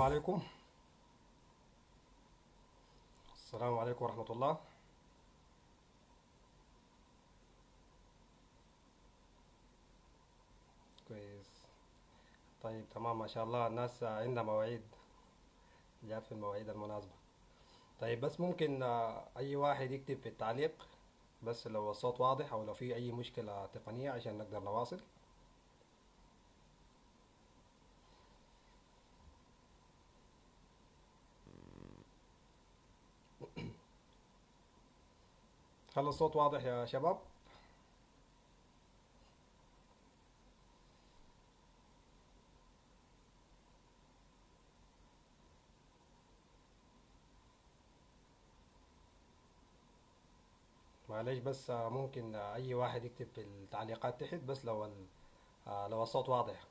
السلام عليكم. السلام عليكم ورحمة الله. كويس. طيب تمام ما شاء الله. الناس عندها مواعيد. جات في المواعيد المناسبة. طيب بس ممكن آه، أي واحد يكتب في التعليق بس لو الصوت واضح أو لو في أي مشكلة تقنية عشان نقدر نواصل. هل الصوت واضح يا شباب؟ معلش بس آه، ممكن آه، أي واحد يكتب في التعليقات تحت بس لو. آه، لو الصوت واضح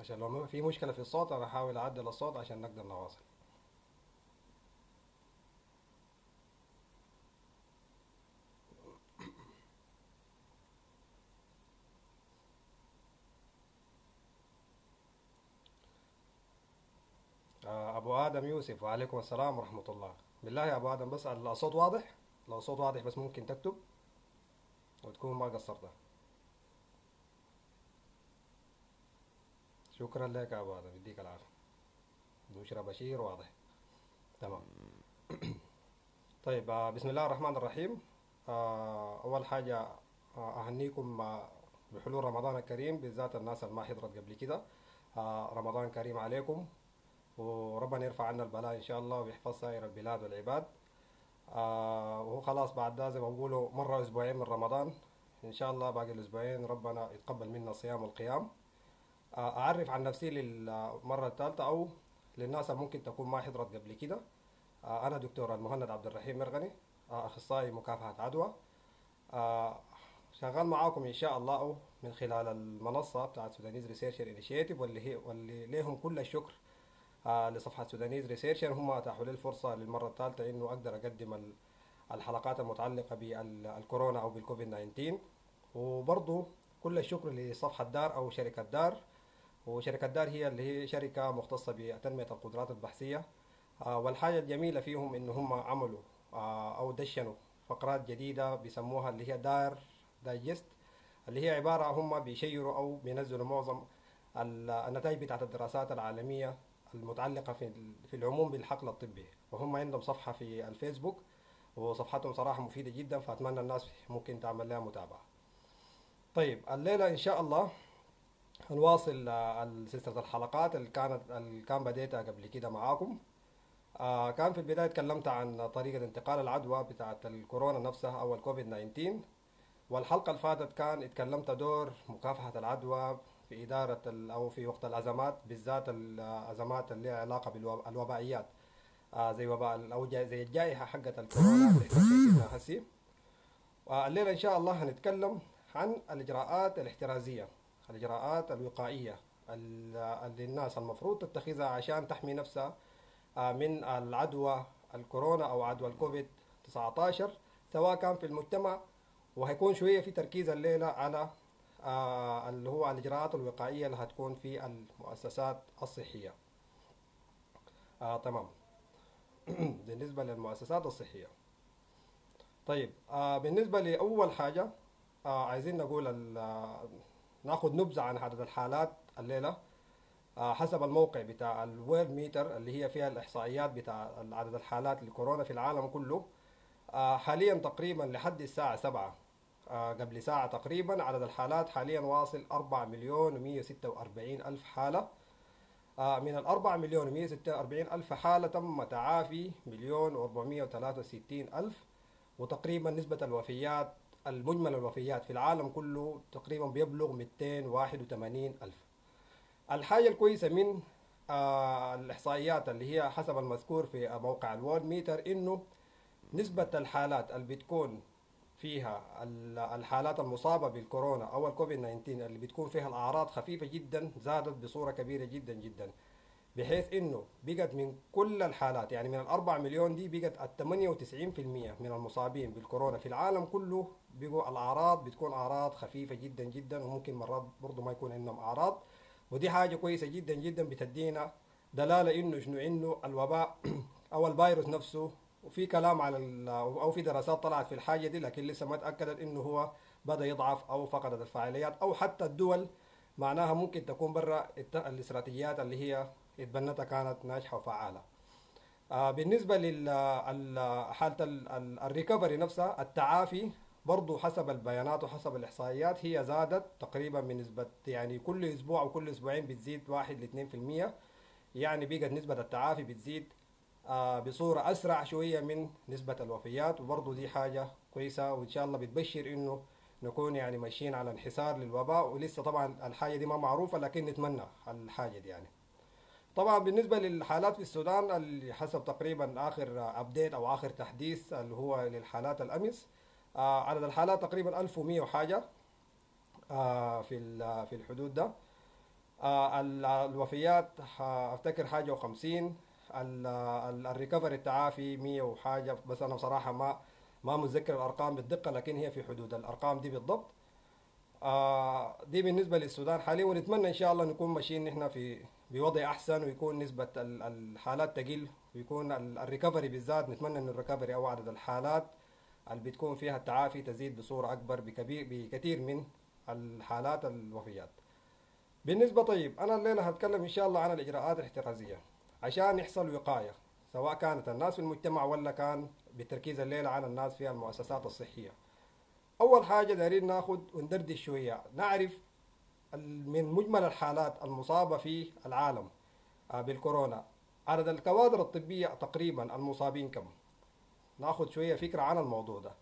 عشان لو في مشكلة في الصوت أنا أحاول أعدل الصوت عشان نقدر نواصل أبو آدم يوسف وعليكم السلام ورحمة الله. بالله يا أبو آدم بس الصوت واضح؟ لو الصوت واضح بس ممكن تكتب وتكون ما قصرت. شكرا لك يا أبو آدم يديك العافية. بشرى بشير واضح. تمام. طيب آه، بسم الله الرحمن الرحيم. آه، أول حاجة آه، أهنيكم آه، بحلول رمضان الكريم بالذات الناس اللي ما حضرت قبل كده. رمضان كريم عليكم. وربنا يرفع عنا البلاء إن شاء الله ويحفظ سائر البلاد والعباد. آه، وهو خلاص بعد ده زي ما بقولوا مرة أسبوعين من رمضان. إن شاء الله باقي الأسبوعين ربنا يتقبل منا الصيام والقيام آه، أعرف عن نفسي للمرة الثالثة أو للناس اللي ممكن تكون ما حضرت قبل كده. آه، أنا دكتور المهند عبد الرحيم مرغني آه، أخصائي مكافحة عدوى. آه، شغال معاكم إن شاء الله من خلال المنصة بتاعت Sudanese Research Initiative واللي هي واللي ليهم كل الشكر آه، لصفحة Sudanese Researcher. هم أتاحوا لي الفرصة للمرة الثالثة إنه أقدر أقدم ال- الحلقات المتعلقة بالكورونا أو بالكوفيد 19 وبرضو كل الشكر لصفحة دار أو شركة دار. وشركة دار هي اللي هي شركة مختصة بتنمية القدرات البحثية. آه، والحاجة الجميلة فيهم إن هم عملوا آه، أو دشنوا فقرات جديدة بيسموها اللي هي دار دايجست اللي هي عبارة هم بيشيروا أو بينزلوا معظم ال- النتائج بتاعت الدراسات العالمية. المتعلقة في في العموم بالحقل الطبي. وهم عندهم صفحة في الفيسبوك وصفحتهم صراحة مفيدة جدا فأتمنى الناس ممكن تعمل لها متابعة. طيب الليلة إن شاء الله هنواصل آه، سلسلة الحلقات اللي كانت اللي كان بديتها قبل كده معاكم. آه، كان في البداية اتكلمت عن طريقة انتقال العدوى بتاعة الكورونا نفسها أو الكوفيد 19 والحلقة اللي فاتت كان اتكلمت دور مكافحة العدوى في إدارة أو في وقت الأزمات بالذات الأزمات اللي لها علاقة بالوبائيات آه، زي وباء أو زي الجائحة حقت الكورونا اللي إحنا شايفينها هسي. والليلة إن شاء الله هنتكلم عن الإجراءات الاحترازية الإجراءات الوقائية ال- اللي الناس المفروض تتخذها عشان تحمي نفسها آه، من العدوى الكورونا أو عدوى الكوفيد 19 سواء كان في المجتمع وهيكون شوية في تركيز الليلة على آه، اللي هو الإجراءات الوقائية اللي هتكون في المؤسسات الصحية. آه تمام. بالنسبة للمؤسسات الصحية. طيب آه بالنسبة لأول حاجة آه عايزين نقول آه، ناخد نبذة عن عدد الحالات الليلة آه حسب الموقع بتاع الويرد ميتر اللي هي فيها الإحصائيات بتاع عدد الحالات لكورونا في العالم كله. آه حاليا تقريبا لحد الساعة سبعة. آه قبل ساعة تقريبا عدد الحالات حاليا واصل أربعة مليون ومية ستة وأربعين ألف حالة. آه، من الأربعة مليون ومية ستة وأربعين ألف حالة تم تعافي مليون وأربعمية وثلاثة وستين ألف وتقريبا نسبة الوفيات المجمل الوفيات في العالم كله تقريبا بيبلغ 281 ألف. الحاجة الكويسة من آه، الإحصائيات اللي هي حسب المذكور في موقع ال Worldometer إنه نسبة الحالات اللي بتكون فيها ال- الحالات المصابة بالكورونا أو الكوفيد 19 اللي بتكون فيها الأعراض خفيفة جدا زادت بصورة كبيرة جدا جدا. بحيث إنه بقت من كل الحالات يعني من الأربع مليون دي بقت في المية من المصابين بالكورونا. في العالم كله بقوا الأعراض بتكون أعراض خفيفة جدا جدا وممكن مرات برضو ما يكون عندهم أعراض. ودي حاجة كويسة جدا جدا بتدينا دلالة إنه شنو؟ إنه الوباء أو الفيروس نفسه وفي كلام على أو في دراسات طلعت في الحاجة دي لكن لسه ما تاكدت إنه هو بدأ يضعف أو فقدت الفعاليات أو حتى الدول معناها ممكن تكون برا الاستراتيجيات اللي هي اتبنتها كانت ناجحة وفعالة. آه، بالنسبة لحاله الريكفري نفسها التعافي برضو حسب البيانات وحسب الإحصائيات هي زادت تقريبا بنسبة يعني كل أسبوع أو كل أسبوعين بتزيد 1 ل 2% يعني بقت نسبة التعافي بتزيد آه، بصورة أسرع شوية من نسبة الوفيات وبرضو دي حاجة كويسة وإن شاء الله بتبشر إنه نكون يعني ماشيين على انحسار للوباء. ولسه طبعا الحاجة دي ما معروفة لكن نتمنى الحاجة دي يعني. طبعا بالنسبة للحالات في السودان اللي حسب تقريبا آخر update أو آخر تحديث اللي هو للحالات الأمس آه، عدد الحالات تقريبا 1100 وحاجة آه، في في الحدود ده. ال- الوفيات أفتكر حاجة و50 ال recovery التعافي 100 وحاجة بس أنا بصراحة ما ما متذكر الأرقام بالدقة لكن هي في حدود الأرقام دي بالضبط. آه، دي بالنسبة للسودان حاليا ونتمنى إن شاء الله نكون ماشيين نحن في بوضع أحسن ويكون نسبة ال- الحالات تقل ويكون ال- ال recovery بالذات نتمنى إن ال recovery أو عدد الحالات اللي بتكون فيها التعافي تزيد بصورة أكبر بكبير بكثير من الحالات الوفيات. بالنسبة طيب أنا الليلة هتكلم إن شاء الله عن الإجراءات الاحترازية. عشان يحصل وقاية سواء كانت الناس في المجتمع ولا كان بالتركيز الليلة على الناس في المؤسسات الصحية. أول حاجة دايرين ناخد وندردش شوية. نعرف من مجمل الحالات المصابة في العالم آه، بالكورونا. عدد الكوادر الطبية تقريبا المصابين كم؟ ناخد شوية فكرة عن الموضوع ده.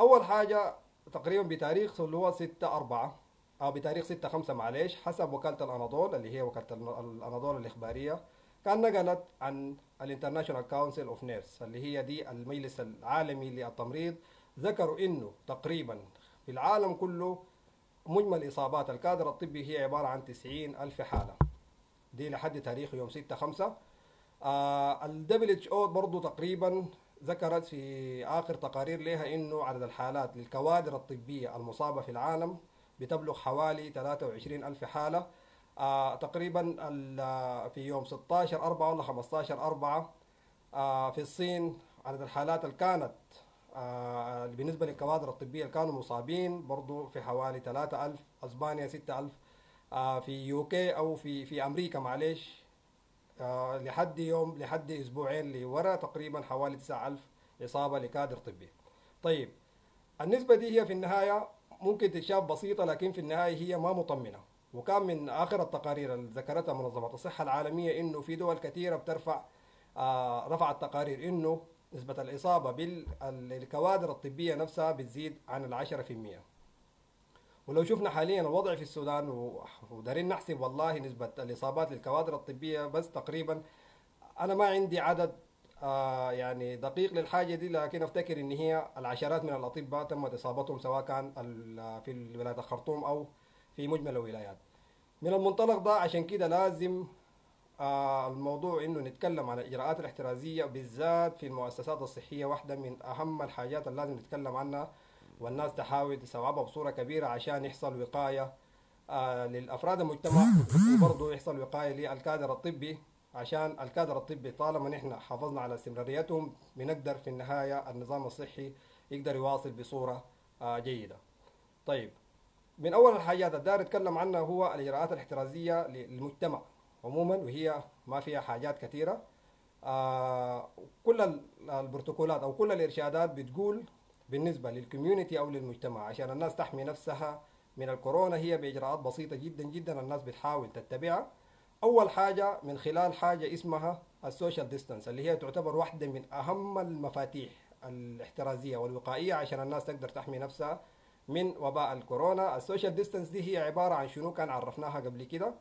أول حاجة تقريبا بتاريخ اللي هو 6 4 أو بتاريخ 6 5 معلش حسب وكالة الأناضول اللي هي وكالة الن- الأناضول الإخبارية. كان نقلت عن ال International Council of Nurses اللي هي دي المجلس العالمي للتمريض ذكروا إنه تقريبا في العالم كله مجمل إصابات الكادر الطبي هي عبارة عن 90 ألف حالة. دي لحد تاريخ يوم 6 5 ال WHO برضو تقريبا ذكرت في آخر تقارير لها إنه عدد الحالات للكوادر الطبية المصابة في العالم بتبلغ حوالي 23 ألف حالة. آه تقريبا ال- في يوم 16 4 ولا 15 4 آه في الصين عدد الحالات اللي كانت آه بالنسبة للكوادر الطبية اللي كانوا مصابين برضو في حوالي 3000 أسبانيا 6000 آه في يوكي أو في في أمريكا معلش آه لحد يوم لحد أسبوعين لورا تقريبا حوالي 9000 إصابة لكادر طبي. طيب النسبة دي هي في النهاية ممكن تتشاف بسيطة لكن في النهاية هي ما مطمنة. وكان من آخر التقارير اللي ذكرتها منظمة الصحة العالمية إنه في دول كثيرة بترفع آه رفعت تقارير إنه نسبة الإصابة بالكوادر الطبية نفسها بتزيد عن في المية. ولو شفنا حاليا الوضع في السودان ودارين نحسب والله نسبة الإصابات للكوادر الطبية بس تقريبا أنا ما عندي عدد آه يعني دقيق للحاجة دي لكن أفتكر إن هي العشرات من الأطباء تمت إصابتهم سواء كان ال- في ولاية الخرطوم أو في مجمل الولايات من المنطلق ده عشان كده لازم آه الموضوع إنه نتكلم عن الإجراءات الاحترازية بالذات في المؤسسات الصحية واحدة من أهم الحاجات اللي لازم نتكلم عنها والناس تحاول تستوعبها بصورة كبيرة عشان يحصل وقاية آه للأفراد المجتمع وبرضه يحصل وقاية للكادر الطبي عشان الكادر الطبي طالما نحن حافظنا على استمراريتهم بنقدر في النهاية النظام الصحي يقدر يواصل بصورة آه جيدة. طيب من أول الحاجات اللي داير اتكلم عنها هو الإجراءات الاحترازية للمجتمع عموما وهي ما فيها حاجات كثيرة. آه كل ال- البروتوكولات أو كل الإرشادات بتقول بالنسبة لل community أو للمجتمع عشان الناس تحمي نفسها من الكورونا هي بإجراءات بسيطة جدا جدا الناس بتحاول تتبعها. أول حاجة من خلال حاجة اسمها ال social distance اللي هي تعتبر واحدة من أهم المفاتيح الاحترازية والوقائية عشان الناس تقدر تحمي نفسها من وباء الكورونا. ال social distance دي هي عبارة عن شنو كان عرفناها قبل كده؟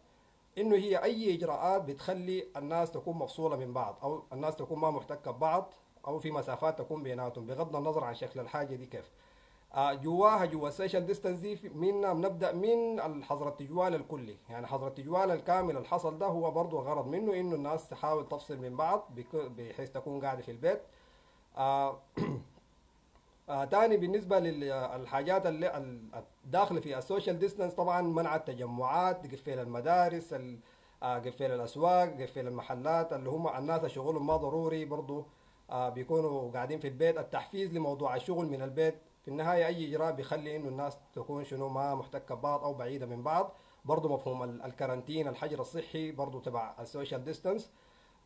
إنه هي أي إجراءات بتخلي الناس تكون مفصولة من بعض أو الناس تكون ما محتكه ببعض أو في مسافات تكون بيناتهم بغض النظر عن شكل الحاجة دي كيف. آه، جواها جوا ال social distance دي منا بنبدأ من الحظر التجوال الكلي. يعني حظر التجوال الكامل اللي حصل ده هو برضه الغرض منه إنه الناس تحاول تفصل من بعض بحيث تكون قاعدة في البيت. آه تاني بالنسبة للحاجات اللي ال- الداخلة في ال social distance طبعا منع التجمعات تقفل المدارس ال- آه، قفل الأسواق قفل المحلات اللي هم الناس شغلهم ما ضروري برضو آه، بيكونوا قاعدين في البيت. التحفيز لموضوع الشغل من البيت في النهاية أي إجراء بيخلي إنه الناس تكون شنو ما محتكة ببعض أو بعيدة من بعض. برضو مفهوم ال- ال quarantine الحجر الصحي برضو تبع ال social distance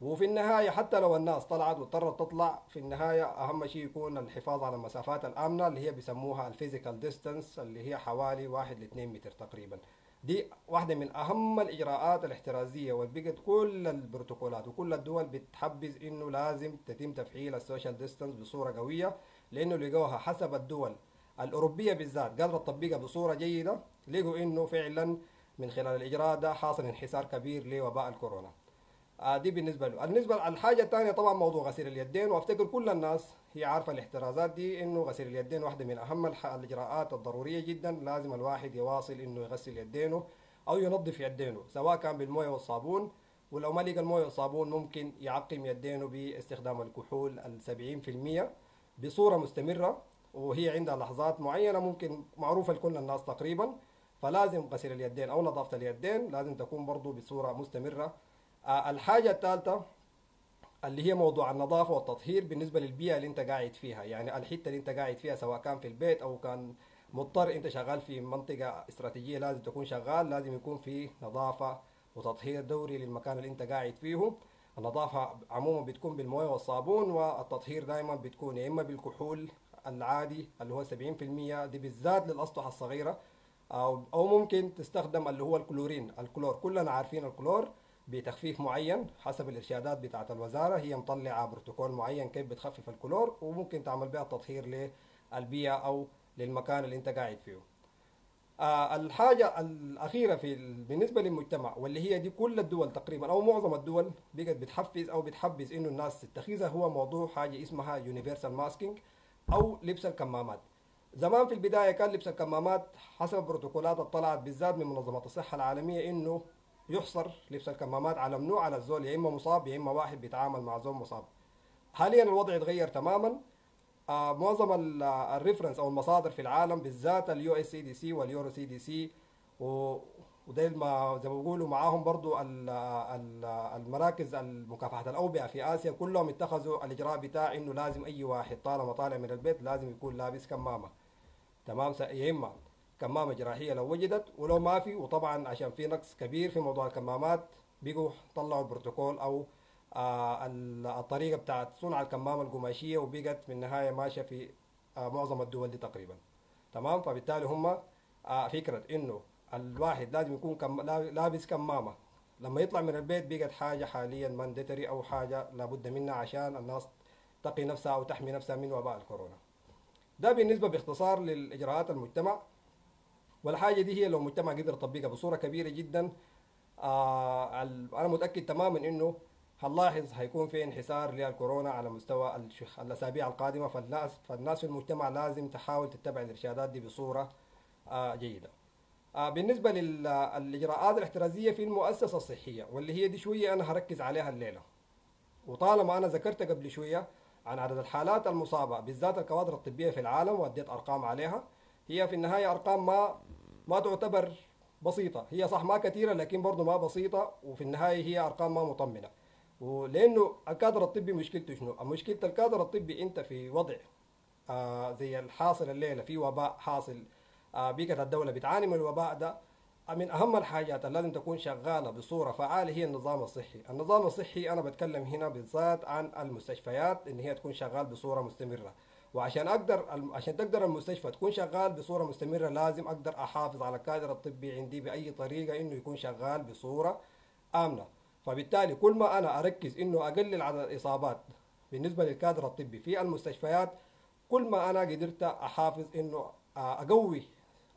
وفي النهاية حتى لو الناس طلعت واضطرت تطلع في النهاية أهم شيء يكون الحفاظ على المسافات الآمنة اللي هي بيسموها ال physical distance اللي هي حوالي واحد لاثنين متر تقريبا. دي واحدة من أهم الإجراءات الاحترازية والبقت كل البروتوكولات وكل الدول بتحبذ إنه لازم تتم تفعيل ال social distance بصورة قوية لأنه لقوها حسب الدول الأوروبية بالذات قادرة تطبقها بصورة جيدة لقوا إنه فعلا من خلال الإجراء ده حاصل انحسار كبير لوباء الكورونا. دي بالنسبة له. بالنسبة الحاجة الثانية طبعا موضوع غسيل اليدين وأفتكر كل الناس هي عارفة الاحترازات دي إنه غسيل اليدين واحدة من أهم الإجراءات الضرورية جدا. لازم الواحد يواصل إنه يغسل يدينه أو ينظف يدينه سواء كان بالموية والصابون. ولو ما لقى الموية والصابون ممكن يعقم يدينه باستخدام الكحول ال 70% بصورة مستمرة وهي عندها لحظات معينة ممكن معروفة لكل الناس تقريبا. فلازم غسيل اليدين أو نظافة اليدين لازم تكون برضو بصورة مستمرة. آه، الحاجة الثالثة اللي هي موضوع النظافة والتطهير بالنسبة للبيئة اللي انت قاعد فيها. يعني الحتة اللي انت قاعد فيها سواء كان في البيت أو كان مضطر انت شغال في منطقة استراتيجية لازم تكون شغال لازم يكون في نظافة وتطهير دوري للمكان اللي انت قاعد فيه. النظافة عموما بتكون بالموية والصابون والتطهير دائما بتكون يا إما بالكحول العادي اللي هو 70% دي بالذات للأسطح الصغيرة أو ممكن تستخدم اللي هو الكلورين. الكلور كلنا عارفين الكلور. بتخفيف معين حسب الارشادات بتاعت الوزارة. هي مطلعة بروتوكول معين كيف بتخفف الكلور وممكن تعمل بها تطهير للبيئة أو للمكان اللي أنت قاعد فيه. آه الحاجة الأخيرة في ال- بالنسبة للمجتمع واللي هي دي كل الدول تقريبا أو معظم الدول بقت بتحفز أو بتحبذ إنه الناس تتخذها هو موضوع حاجة اسمها universal masking أو لبس الكمامات. زمان في البداية كان لبس الكمامات حسب البروتوكولات اللي طلعت بالذات من منظمة الصحة العالمية إنه يحصر لبس الكمامات على ممنوع على الزول يا إما مصاب يا إما واحد بيتعامل مع زول مصاب. حاليا الوضع اتغير تماما. آه، معظم آه، ال reference أو المصادر في العالم بالذات ال US CDC وال Euro CDC وده ما زي ما بيقولوا معاهم برضو آه، ال- المراكز المكافحة الأوبئة في آسيا كلهم اتخذوا الإجراء بتاع إنه لازم أي واحد طالما طالع من البيت لازم يكون لابس كمامة. تمام يا إما كمامة جراحية لو وجدت ولو ما في وطبعا عشان في نقص كبير في موضوع الكمامات بيجوا طلعوا البروتوكول أو آه، ال- الطريقة بتاعت صنع الكمامة القماشية وبقت في النهاية ماشية في آه، معظم الدول دي تقريبا. تمام؟ فبالتالي هم آه، فكرة إنه الواحد لازم يكون كم لا- لابس كمامة. لما يطلع من البيت بقت حاجة حاليا mandatory أو حاجة لابد منها عشان الناس تقي نفسها أو تحمي نفسها من وباء الكورونا. ده بالنسبة باختصار للإجراءات المجتمع. والحاجة دي هي لو المجتمع قدر يطبقها بصورة كبيرة جدا آه أنا متأكد تماما إنه هنلاحظ هيكون في انحسار للكورونا على مستوى الأسابيع القادمة فالناس فالناس في المجتمع لازم تحاول تتبع الإرشادات دي بصورة آه جيدة. آه بالنسبة للإجراءات الاحترازية في المؤسسة الصحية واللي هي دي شوية أنا هركز عليها الليلة. وطالما أنا ذكرت قبل شوية عن عدد الحالات المصابة بالذات الكوادر الطبية في العالم وأديت أرقام عليها هي في النهاية أرقام ما ما تعتبر بسيطة. هي صح ما كثيرة لكن برضه ما بسيطة وفي النهاية هي أرقام ما مطمنة. ولأنه الكادر الطبي مشكلته شنو؟ مشكلة الكادر الطبي أنت في وضع آه زي الحاصل الليلة في وباء حاصل. آه بقت الدولة بتعاني من الوباء ده. من أهم الحاجات اللي لازم تكون شغالة بصورة فعالة هي النظام الصحي، النظام الصحي أنا بتكلم هنا بالذات عن المستشفيات إن هي تكون شغال بصورة مستمرة، وعشان أقدر عشان تقدر المستشفى تكون شغال بصورة مستمرة لازم أقدر أحافظ على الكادر الطبي عندي بأي طريقة إنه يكون شغال بصورة آمنة، فبالتالي كل ما أنا أركز إنه أقلل عدد الإصابات بالنسبة للكادر الطبي في المستشفيات كل ما أنا قدرت أحافظ إنه أقوي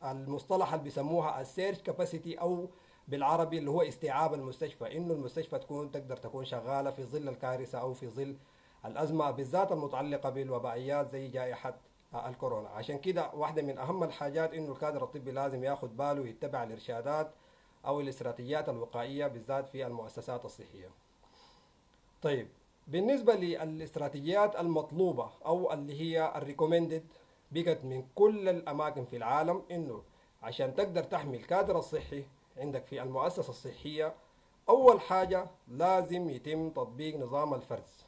المصطلح اللي بيسموها السيرج كاباسيتي أو بالعربي اللي هو استيعاب المستشفى. إنه المستشفى تكون تقدر تكون شغالة في ظل الكارثة أو في ظل الأزمة بالذات المتعلقة بالوبائيات زي جائحة الكورونا. عشان كده واحدة من أهم الحاجات إنه الكادر الطبي لازم ياخذ باله ويتبع الإرشادات أو الاستراتيجيات الوقائية بالذات في المؤسسات الصحية. طيب بالنسبة للاستراتيجيات المطلوبة أو اللي هي الريكومندد بقت من كل الأماكن في العالم إنه عشان تقدر تحمي الكادر الصحي عندك في المؤسسة الصحية أول حاجة لازم يتم تطبيق نظام الفرز.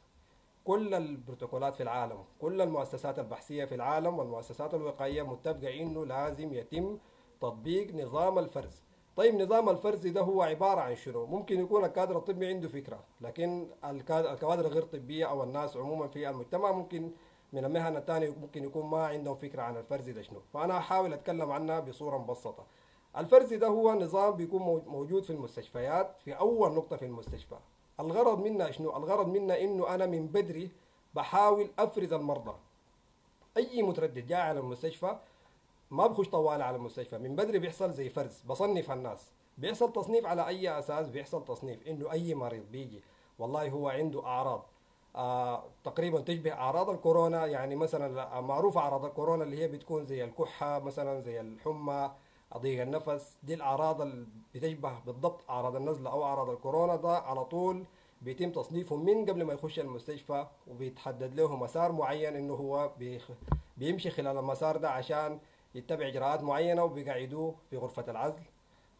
كل البروتوكولات في العالم كل المؤسسات البحثية في العالم والمؤسسات الوقائية متفقة إنه لازم يتم تطبيق نظام الفرز طيب نظام الفرز ده هو عبارة عن شنو؟ ممكن يكون الكادر الطبي عنده فكرة، لكن الكوادر الغير طبية أو الناس عموما في المجتمع ممكن من المهن الثانية ممكن يكون ما عندهم فكرة عن الفرز ده شنو، فأنا هحاول أتكلم عنها بصورة مبسطة. الفرز ده هو نظام بيكون موجود في المستشفيات في أول نقطة في المستشفى. الغرض منها شنو؟ الغرض منها إنه أنا من بدري بحاول أفرز المرضى. أي متردد جاي على المستشفى ما بخش طوال على المستشفى. من بدري بيحصل زي فرز بصنف الناس. بيحصل تصنيف على أي أساس؟ بيحصل تصنيف إنه أي مريض بيجي. والله هو عنده أعراض. آه تقريبا تشبه أعراض الكورونا. يعني مثلا معروفه أعراض الكورونا اللي هي بتكون زي الكحة مثلا زي الحمى ضيق النفس دي الأعراض اللي بتشبه بالضبط أعراض النزلة أو أعراض الكورونا ده على طول بيتم تصنيفهم من قبل ما يخش المستشفى وبيتحدد له مسار معين إنه هو بيمشي خلال المسار ده عشان يتبع إجراءات معينة وبيقعدوه في غرفة العزل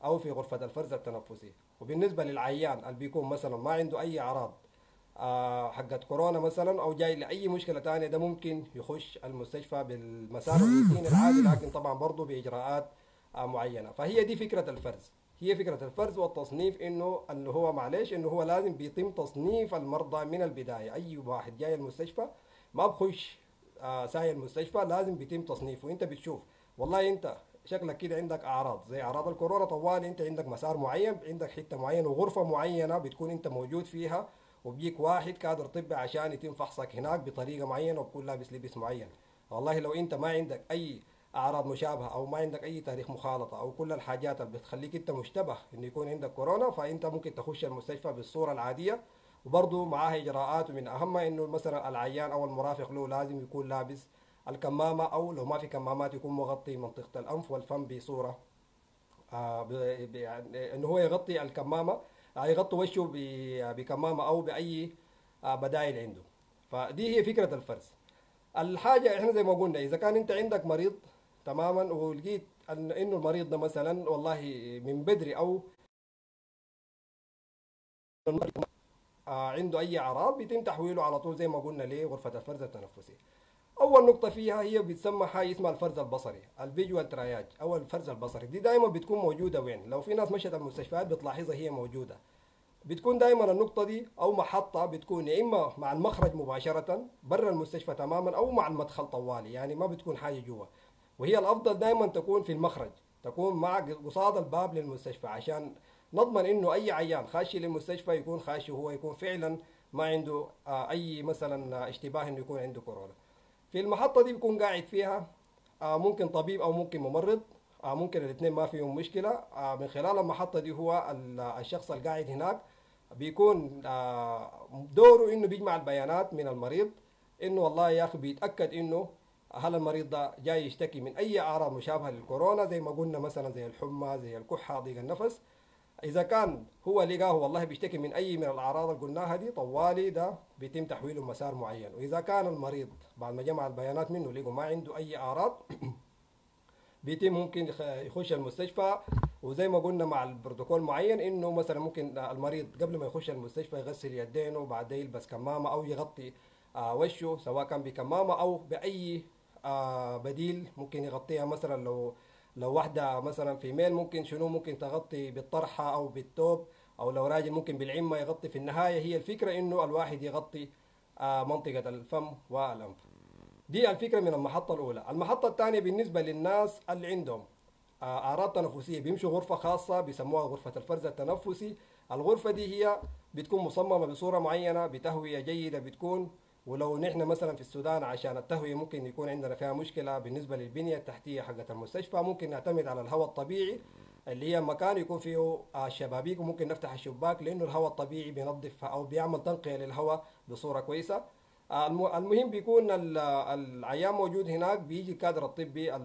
أو في غرفة الفرز التنفسي. وبالنسبة للعيان اللي بيكون مثلا ما عنده أي أعراض آه حقت كورونا مثلا أو جاي لأي مشكلة ثانية ده ممكن يخش المستشفى بالمسار الروتيني العادي لكن طبعا برضه بإجراءات معينة. فهي دي فكرة الفرز. هي فكرة الفرز والتصنيف إنه اللي هو معلش إنه هو لازم بيتم تصنيف المرضى من البداية. أي واحد جاي المستشفى ما بخش آه ساي المستشفى لازم بيتم تصنيفه. وانت بتشوف والله أنت شكلك كده عندك أعراض زي أعراض الكورونا طوال أنت عندك مسار معين عندك حتة معينة وغرفة معينة بتكون أنت موجود فيها وبيجيك واحد كادر طبي عشان يتم فحصك هناك بطريقة معينة وبكون لابس لبس معين. والله لو أنت ما عندك أي أعراض مشابهة أو ما عندك أي تاريخ مخالطة أو كل الحاجات اللي بتخليك أنت مشتبه انه يكون عندك كورونا فأنت ممكن تخش المستشفى بالصورة العادية. وبرضه معاها إجراءات ومن اهمها إنه مثلا العيان أو المرافق له لازم يكون لابس الكمامة أو لو ما في كمامات يكون مغطي منطقة الأنف والفم بصورة آه يعني إنه هو يغطي الكمامة آه يغطي وشه بكمامة أو بأي آه بدائل عنده. فدي هي فكرة الفرز الحاجة إحنا زي ما قلنا إذا كان أنت عندك مريض تماما. ولقيت إنه المريض ده مثلا والله من بدري أو عنده أي أعراض بيتم تحويله على طول زي ما قلنا لغرفة الفرز التنفسي. أول نقطة فيها هي بتسمى حاجة اسمها الفرز البصري الفيجوال تراياج أو الفرز البصري. دي دائما بتكون موجودة وين؟ لو في ناس مشت المستشفيات بتلاحظها هي موجودة. بتكون دائما النقطة دي أو محطة بتكون يا إما مع المخرج مباشرة برا المستشفى تماما أو مع المدخل طوالي يعني ما بتكون حاجة جوا. وهي الأفضل دائما تكون في المخرج تكون مع قصاد الباب للمستشفى عشان نضمن إنه أي عيان خاشي للمستشفى يكون خاشي وهو يكون فعلا ما عنده أي مثلا اشتباه إنه يكون عنده كورونا. في المحطة دي بيكون قاعد فيها ممكن طبيب أو ممكن ممرض ممكن الاثنين ما فيهم مشكلة من خلال المحطة دي هو الشخص القاعد هناك بيكون دوره إنه بيجمع البيانات من المريض إنه والله يا أخي بيتأكد إنه هل المريض ده جاي يشتكي من أي أعراض مشابهة للكورونا زي ما قلنا مثلا زي الحمى زي الكحة ضيق النفس. إذا كان هو لقاه والله بيشتكي من أي من الأعراض اللي قلناها دي طوالي ده بيتم تحويله مسار معين. وإذا كان المريض بعد ما جمع البيانات منه لقوا ما عنده أي أعراض بيتم ممكن يخش المستشفى. وزي ما قلنا مع البروتوكول معين إنه مثلا ممكن المريض قبل ما يخش المستشفى يغسل يدينه وبعدين يلبس كمامة أو يغطي آه وشه سواء كان بكمامة أو بأي بديل ممكن يغطيها مثلا لو لو واحدة مثلا في ميل ممكن شنو؟ ممكن تغطي بالطرحة أو بالتوب أو لو راجل ممكن بالعمة يغطي في النهاية. هي الفكرة إنه الواحد يغطي آه منطقة الفم والأنف. دي الفكرة من المحطة الأولى. المحطة الثانية بالنسبة للناس اللي عندهم آه أعراض تنفسية. بيمشوا غرفة خاصة بيسموها غرفة الفرز التنفسي. الغرفة دي هي بتكون مصممة بصورة معينة بتهوية جيدة بتكون ولو نحن مثلا في السودان عشان التهوية ممكن يكون عندنا فيها مشكلة بالنسبة للبنية التحتية حقت المستشفى ممكن نعتمد على الهواء الطبيعي اللي هي مكان يكون فيه شبابيك وممكن نفتح الشباك لأنه الهواء الطبيعي بينظف أو بيعمل تنقية للهواء بصورة كويسة. المهم بيكون العيان موجود هناك بيجي الكادر الطبي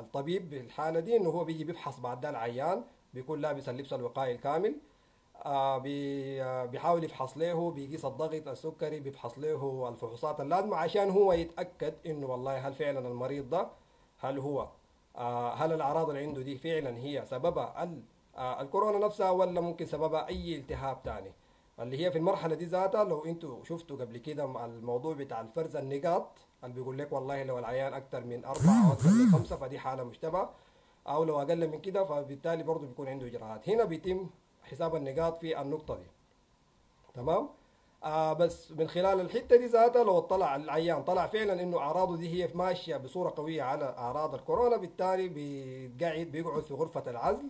الطبيب بالحالة دي إنه هو بيجي بيفحص بعد ده العيان بيكون لابس اللبس الوقائي الكامل. آه بيحاول يفحص له بيقيس الضغط السكري بيفحص له الفحوصات اللازمة عشان هو يتأكد إنه والله هل فعلا المريض ده هل هو آه هل الأعراض اللي عنده دي فعلا هي سببها آه الكورونا نفسها ولا ممكن سببها أي التهاب تاني. اللي هي في المرحلة دي ذاتها لو أنتوا شفتوا قبل كده الموضوع بتاع الفرز النقاط اللي بيقول لك والله لو العيان أكثر من أربعة أو أكثر من خمسة فدي حالة مشتبهة أو لو أقل من كده فبالتالي برضه بيكون عنده إجراءات. هنا بيتم حساب النقاط في النقطة دي. تمام؟ آه بس من خلال الحتة دي ذاتها لو طلع العيان طلع فعلا إنه أعراضه دي هي ماشية بصورة قوية على أعراض الكورونا بالتالي بيقعد بيقعد في غرفة العزل.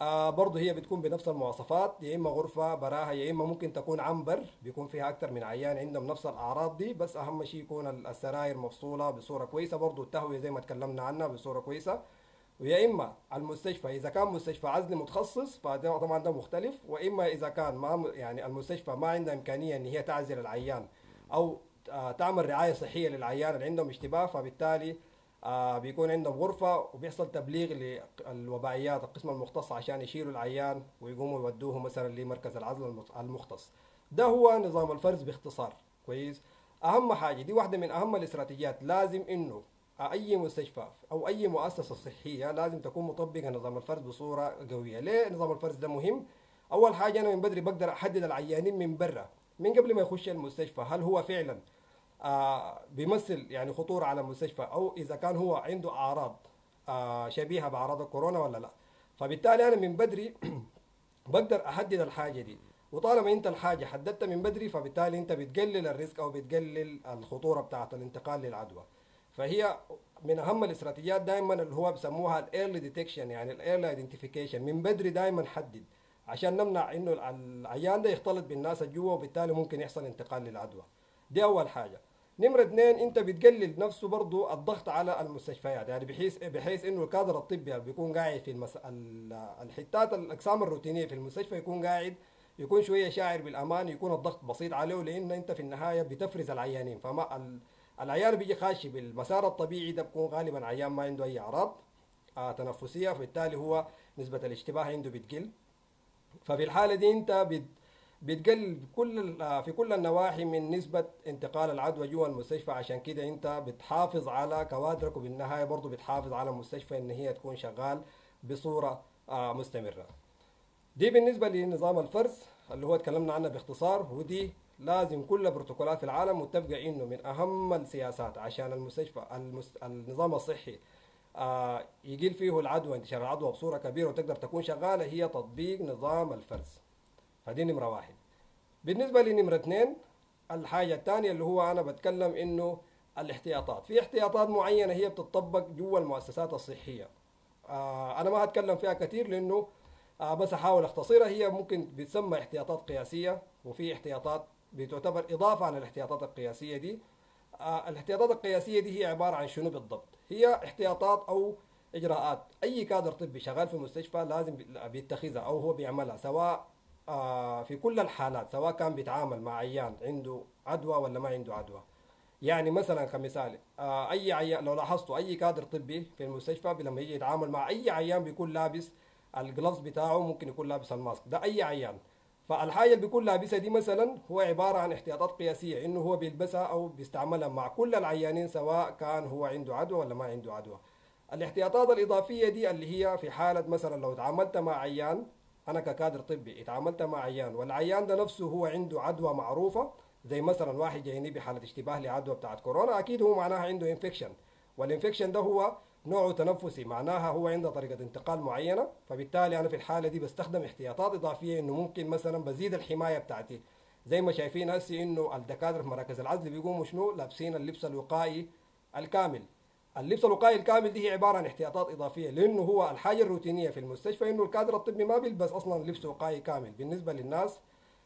آه برضه هي بتكون بنفس المواصفات يا إما غرفة براها يا إما ممكن تكون عنبر بيكون فيها أكثر من عيان عندهم نفس الأعراض دي بس أهم شيء يكون السراير مفصولة بصورة كويسة. برضه التهوية زي ما تكلمنا عنها بصورة كويسة. ويا إما المستشفى إذا كان مستشفى عزل متخصص فده طبعا ده مختلف. وإما إذا كان ما يعني المستشفى ما عندها إمكانية إن هي تعزل العيان أو تعمل رعاية صحية للعيان اللي عندهم اشتباه فبالتالي بيكون عندهم غرفة وبيحصل تبليغ للوبائيات القسم المختص عشان يشيلوا العيان ويقوموا يودوه مثلا لمركز العزل المختص. ده هو نظام الفرز باختصار. كويس؟ أهم حاجة دي واحدة من أهم الاستراتيجيات. لازم إنه أي مستشفى أو أي مؤسسة صحية لازم تكون مطبقة نظام الفرز بصورة قوية. ليه نظام الفرز ده مهم؟ أول حاجة أنا من بدري بقدر أحدد العيانين من برا من قبل ما يخش المستشفى هل هو فعلا آه بيمثل يعني خطورة على المستشفى أو إذا كان هو عنده أعراض آه شبيهة بأعراض الكورونا ولا لا. فبالتالي أنا من بدري بقدر أحدد الحاجة دي. وطالما أنت الحاجة حددتها من بدري فبالتالي أنت بتقلل الريسك أو بتقلل الخطورة بتاعه الانتقال للعدوى. فهي من أهم الاستراتيجيات دائما اللي هو بسموها ال early detection يعني ال early identification من بدري دائما حدد عشان نمنع إنه العيان ده يختلط بالناس الجوا وبالتالي ممكن يحصل انتقال للعدوى. دي أول حاجة. نمرة اثنين أنت بتقلل نفسه برضو الضغط على المستشفيات يعني بحيث بحيث إنه الكادر الطبي بيكون قاعد في المس... الحتات الأقسام الروتينية في المستشفى يكون قاعد يكون شوية شاعر بالأمان يكون الضغط بسيط عليه لأن أنت في النهاية بتفرز العيانين. فما ال... العيان بيجي خاشي بالمسار الطبيعي ده بيكون غالبا عيان ما عنده أي أعراض آه تنفسية فبالتالي هو نسبة الاشتباه عنده بتقل. ففي الحالة دي أنت بت بتقلل كل في كل النواحي من نسبة انتقال العدوى جوا المستشفى. عشان كده أنت بتحافظ على كوادرك وبالنهاية برضو بتحافظ على المستشفى إن هي تكون شغال بصورة مستمرة. دي بالنسبة لنظام الفرز اللي هو اتكلمنا عنه باختصار ودي لازم كل البروتوكولات في العالم متفقة إنه من أهم السياسات عشان المستشفى المس... النظام الصحي آه يقل فيه العدوى انتشار العدوى بصورة كبيرة وتقدر تكون شغالة هي تطبيق نظام الفرز. فدي نمرة واحد. بالنسبة لنمرة اثنين الحاجة الثانية اللي هو أنا بتكلم إنه الاحتياطات. في احتياطات معينة هي بتطبق جوا المؤسسات الصحية. آه أنا ما هتكلم فيها كثير لأنه آه بس أحاول أختصرها. هي ممكن بتسمى احتياطات قياسية وفي احتياطات بتعتبر إضافة على الاحتياطات القياسية دي. آه الاحتياطات القياسية دي هي عبارة عن شنو بالضبط؟ هي احتياطات أو إجراءات. أي كادر طبي شغال في مستشفى لازم بيتخذها أو هو بيعملها سواء آه في كل الحالات سواء كان بيتعامل مع عيان عنده عدوى ولا ما عنده عدوى. يعني مثلا كمثال آه أي عيان لو لاحظتوا أي كادر طبي في المستشفى لما يجي يتعامل مع أي عيان بيكون لابس ال gloves بتاعه ممكن يكون لابس ال mask. ده أي عيان. فالحاجة اللي بيكون لابسها دي مثلا هو عبارة عن احتياطات قياسية إنه هو بيلبسها أو بيستعملها مع كل العيانين سواء كان هو عنده عدوى ولا ما عنده عدوى. الاحتياطات الإضافية دي اللي هي في حالة مثلا لو تعاملت مع عيان أنا ككادر طبي اتعاملت مع عيان والعيان ده نفسه هو عنده عدوى معروفة زي مثلا واحد جايني بحالة اشتباه لعدوى بتاعت كورونا أكيد هو معناها عنده infection وال infection ده هو نوعه تنفسي معناها هو عنده طريقة انتقال معينة فبالتالي أنا في الحالة دي بستخدم احتياطات إضافية إنه ممكن مثلا بزيد الحماية بتاعتي. زي ما شايفين هسه إنه الدكاترة في مراكز العزل بيقوموا شنو؟ لابسين اللبس الوقائي الكامل. اللبس الوقائي الكامل دي هي عبارة عن احتياطات إضافية لأنه هو الحاجة الروتينية في المستشفى إنه الكادر الطبي ما بيلبس أصلا لبس وقائي كامل بالنسبة للناس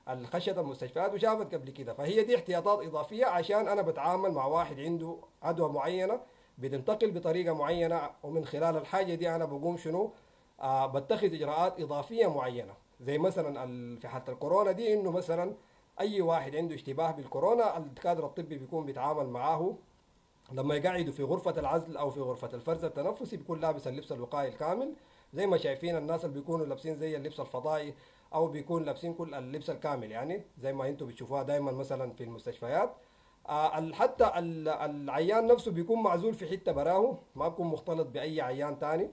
اللي خشت المستشفيات وشافت قبل كده. فهي دي احتياطات إضافية عشان أنا بتعامل مع واحد عنده عدوى معينة بتنتقل بطريقة معينة ومن خلال الحاجة دي أنا بقوم شنو؟ آه بتخذ إجراءات إضافية معينة. زي مثلا في حالة الكورونا دي إنه مثلا أي واحد عنده اشتباه بالكورونا الكادر الطبي بيكون بيتعامل معاه. لما يقعدوا في غرفة العزل أو في غرفة الفرز التنفسي بيكون لابس اللبس الوقائي الكامل. زي ما شايفين الناس اللي بيكونوا لابسين زي اللبس الفضائي أو بيكون لابسين كل اللبس الكامل يعني زي ما أنتم بتشوفوها دائما مثلا في المستشفيات. حتى العيان نفسه بيكون معزول في حتة براه ما بيكون مختلط بأي عيان تاني.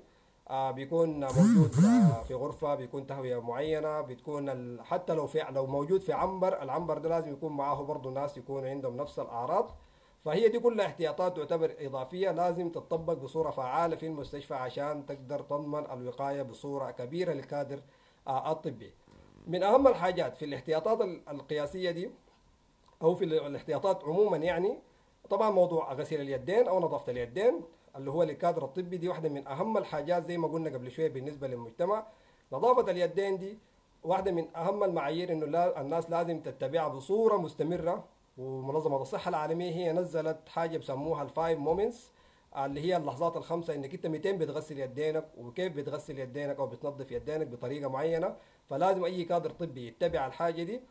آه بيكون موجود آه في غرفة بيكون تهوية معينة بتكون حتى لو في لو موجود في عنبر العنبر ده لازم يكون معاه برضه ناس يكونوا عندهم نفس الأعراض. فهي دي كلها احتياطات تعتبر إضافية لازم تطبق بصورة فعالة في المستشفى عشان تقدر تضمن الوقاية بصورة كبيرة للكادر آه الطبي. من أهم الحاجات في الاحتياطات ال- القياسية دي أو في الاحتياطات عموما يعني طبعا موضوع غسيل اليدين أو نظافة اليدين اللي هو للكادر الطبي دي واحدة من أهم الحاجات زي ما قلنا قبل شوية بالنسبة للمجتمع. نظافة اليدين دي واحدة من أهم المعايير إنه الناس لازم تتبعها بصورة مستمرة ومنظمة الصحة العالمية هي نزلت حاجة بسموها ال five moments اللي هي اللحظات الخمسة إنك أنت 200 بتغسل يدينك وكيف بتغسل يدينك أو بتنظف يدينك بطريقة معينة. فلازم أي كادر طبي يتبع الحاجة دي.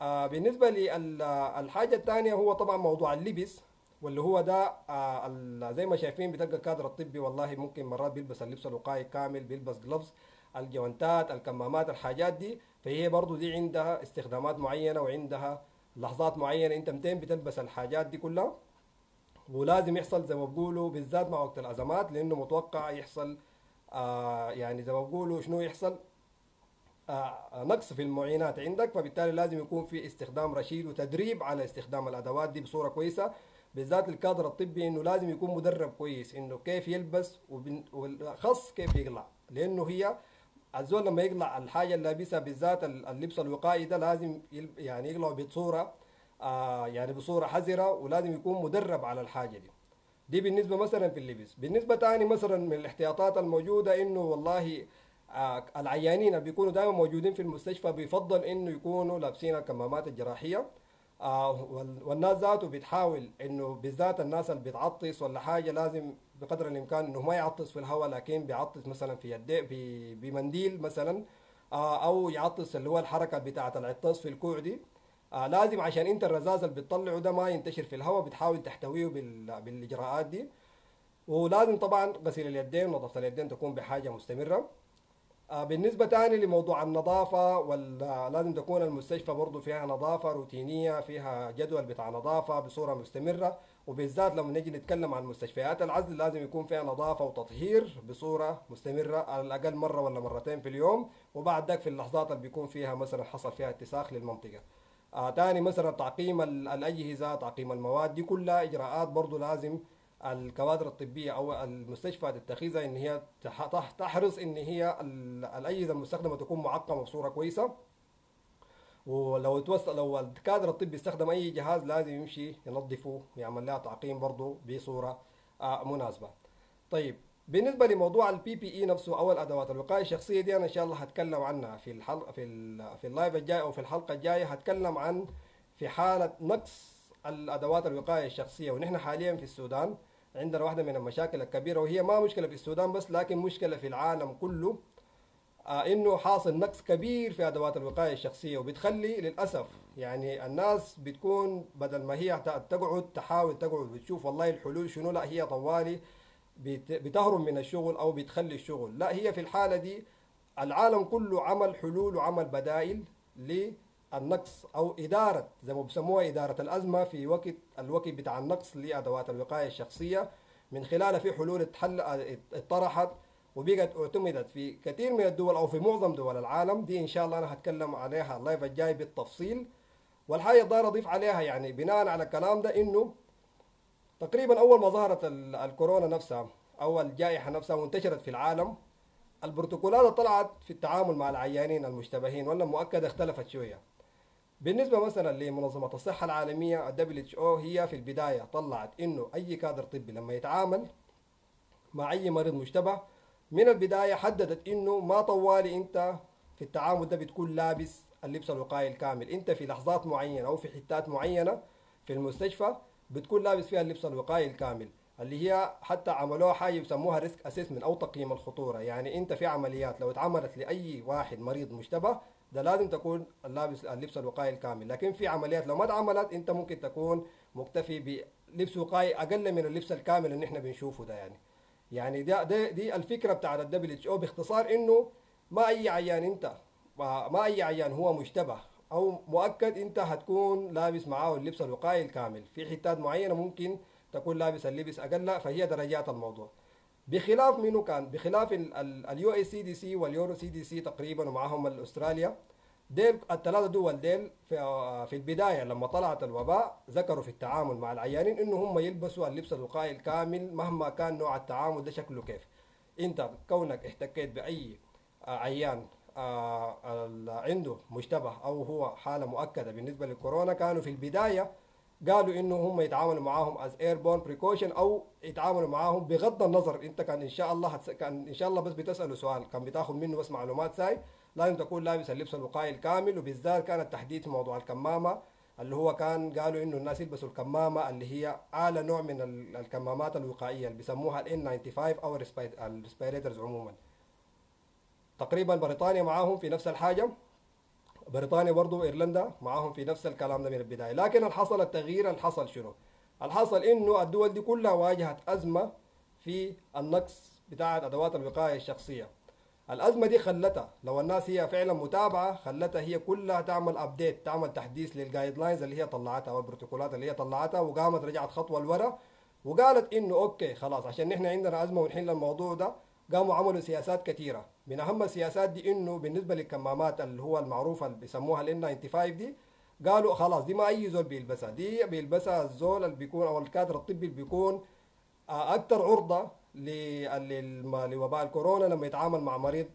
آه بالنسبة للحاجة الثانية هو طبعا موضوع اللبس واللي هو ده آه زي ما شايفين بتلقى الكادر الطبي والله ممكن مرات بيلبس اللبس الوقائي كامل بيلبس جلوفز الجوانتات الكمامات الحاجات دي. فهي برضو دي عندها استخدامات معينة وعندها لحظات معينة. انت متين بتلبس الحاجات دي كلها؟ ولازم يحصل زي ما بقولوا بالذات مع وقت الأزمات لأنه متوقع يحصل آه يعني زي ما بقولوا شنو يحصل؟ نقص في المعينات عندك فبالتالي لازم يكون في استخدام رشيد وتدريب على استخدام الأدوات دي بصورة كويسة بالذات الكادر الطبي إنه لازم يكون مدرب كويس إنه كيف يلبس والأخص كيف يقلع لأنه هي الزول لما يقلع الحاجة اللي لابسها بالذات ال- اللبس الوقائي ده لازم يعني يقلعه بصورة آه يعني بصورة حذرة ولازم يكون مدرب على الحاجة دي. دي بالنسبة مثلا في اللبس. بالنسبة تاني مثلا من الاحتياطات الموجودة إنه والله العيانين اللي بيكونوا دائما موجودين في المستشفى بيفضل إنه يكونوا لابسين الكمامات الجراحية. آه، وال- والناس ذاته بتحاول إنه بالذات الناس اللي بتعطس ولا حاجة لازم بقدر الإمكان إنه ما يعطس في الهواء لكن بيعطس مثلا في يديه بمنديل مثلا آه، أو يعطس اللي هو الحركة بتاعة العطاس في الكوع دي. آه لازم عشان أنت الرذاذ اللي بتطلعه ده ما ينتشر في الهواء بتحاول تحتويه بال... بالإجراءات دي. ولازم طبعا غسيل اليدين ونظافة اليدين تكون بحاجة مستمرة. آه بالنسبة تاني لموضوع النظافة ولا لازم تكون المستشفى برضو فيها نظافة روتينية فيها جدول بتاع نظافة بصورة مستمرة. وبالذات لما نجي نتكلم عن مستشفيات العزل لازم يكون فيها نظافة وتطهير بصورة مستمرة على الأقل مرة ولا مرتين في اليوم. وبعد ذاك في اللحظات اللي بيكون فيها مثلا حصل فيها اتساخ للمنطقة. آه تاني مثلا تعقيم ال- الأجهزة تعقيم المواد دي كلها إجراءات برضو لازم الكوادر الطبية أو المستشفى تتخذها إن هي تح- تح- تحرص إن هي ال- الأجهزة المستخدمة تكون معقمة بصورة كويسة ولو توصل لو الكادر الطبي استخدم أي جهاز لازم يمشي ينظفه ويعمل لها تعقيم برضه بصورة آه، مناسبة. طيب بالنسبة لموضوع ال PPE نفسه أو الأدوات الوقاية الشخصية دي أنا إن شاء الله هتكلم عنها في الحلقة في في اللايف الجاي أو في الحلقة الجاية هتكلم عن في حالة نقص الأدوات الوقاية الشخصية ونحن حاليا في السودان عندنا واحدة من المشاكل الكبيرة وهي ما مشكلة في السودان بس لكن مشكلة في العالم كله. آه إنه حاصل نقص كبير في أدوات الوقاية الشخصية وبتخلي للأسف يعني الناس بتكون بدل ما هي تقعد تحاول تقعد وتشوف والله الحلول شنو لا هي طوالي بت- بتهرب من الشغل أو بتخلي الشغل. لا هي في الحالة دي العالم كله عمل حلول وعمل بدائل للنقص أو إدارة زي ما بسموها إدارة الأزمة في وقت الوقت بتاع النقص لأدوات الوقاية الشخصية. من خلالها في حلول اتحل اتطرحت وبقت اعتمدت في كثير من الدول أو في معظم دول العالم. دي إن شاء الله أنا هتكلم عليها اللايف الجاي بالتفصيل. والحاجة الضايره أضيف عليها يعني بناء على الكلام ده إنه تقريبا أول ما ظهرت ال- الكورونا نفسها أو الجائحه نفسها وانتشرت في العالم البروتوكولات طلعت في التعامل مع العيانين المشتبهين ولا مؤكده اختلفت شوية. بالنسبة مثلا لمنظمة الصحة العالمية ال WHO هي في البداية طلعت إنه أي كادر طبي لما يتعامل مع أي مريض مشتبه من البداية حددت إنه ما طوالي أنت في التعامل ده بتكون لابس اللبس الوقائي الكامل. أنت في لحظات معينة أو في حتات معينة في المستشفى بتكون لابس فيها اللبس الوقائي الكامل اللي هي حتى عملوها حاجة بيسموها risk assessment أو تقييم الخطورة. يعني أنت في عمليات لو اتعملت لأي واحد مريض مشتبه ده لازم تكون لابس اللبس الوقائي الكامل. لكن في عمليات لو ما اتعملت انت ممكن تكون مكتفي بلبس وقائي أقل من اللبس الكامل اللي إحنا بنشوفه ده يعني. يعني ده, ده دي الفكرة بتاعت ال WHO باختصار إنه ما أي عيان أنت ما أي عيان هو مشتبه أو مؤكد أنت هتكون لابس معاه اللبس الوقائي الكامل. في حتات معينة ممكن تكون لابس اللبس أقل فهي درجات الموضوع. بخلاف منه كان؟ بخلاف ال US CDC وال Euro CDC تقريبا ومعهم الاستراليا ديل الثلاثه دول ديل في, في البداية لما طلعت الوباء ذكروا في التعامل مع العيانين إنه هم يلبسوا اللبس الوقائي الكامل مهما كان نوع التعامل ده شكله كيف. أنت كونك احتكيت بأي عيان عنده مشتبه أو هو حالة مؤكدة بالنسبة للكورونا كانوا في البداية قالوا إنه هم يتعاملوا معاهم as airborne precaution أو يتعاملوا معاهم بغض النظر. أنت كان إن شاء الله هتس... كان إن شاء الله بس بتساله سؤال كان بتاخذ منه بس معلومات ساي. لازم تكون لابس اللبس الوقائي الكامل. وبالذات كان التحديد في موضوع الكمامة اللي هو كان قالوا إنه الناس يلبسوا الكمامة اللي هي أعلى نوع من الكمامات الوقائية اللي بيسموها ال N95 أو ال respirators عموما. تقريبا بريطانيا معاهم في نفس الحاجة. بريطانيا برضو ايرلندا معاهم في نفس الكلام ده من البداية. لكن الحصل التغيير؟ الحصل شنو؟ الحصل إنه الدول دي كلها واجهت أزمة في النقص بتاعت أدوات الوقاية الشخصية؟ الأزمة دي خلتها لو الناس هي فعلا متابعة خلتها هي كلها تعمل update تعمل تحديث لل guidelines اللي هي طلعتها أو البروتوكولات اللي هي طلعتها وقامت رجعت خطوة لورا وقالت إنه okay خلاص عشان نحن عندنا أزمة ونحل الموضوع ده قاموا عملوا سياسات كثيرة. من أهم السياسات دي إنه بالنسبة للكمامات اللي هو المعروفه اللي بيسموها ال N95 دي قالوا خلاص دي ما أي زول بيلبسها. دي بيلبسها الزول اللي بيكون أو الكادر الطبي اللي بيكون أكثر عرضة لوباء الكورونا لما يتعامل مع مريض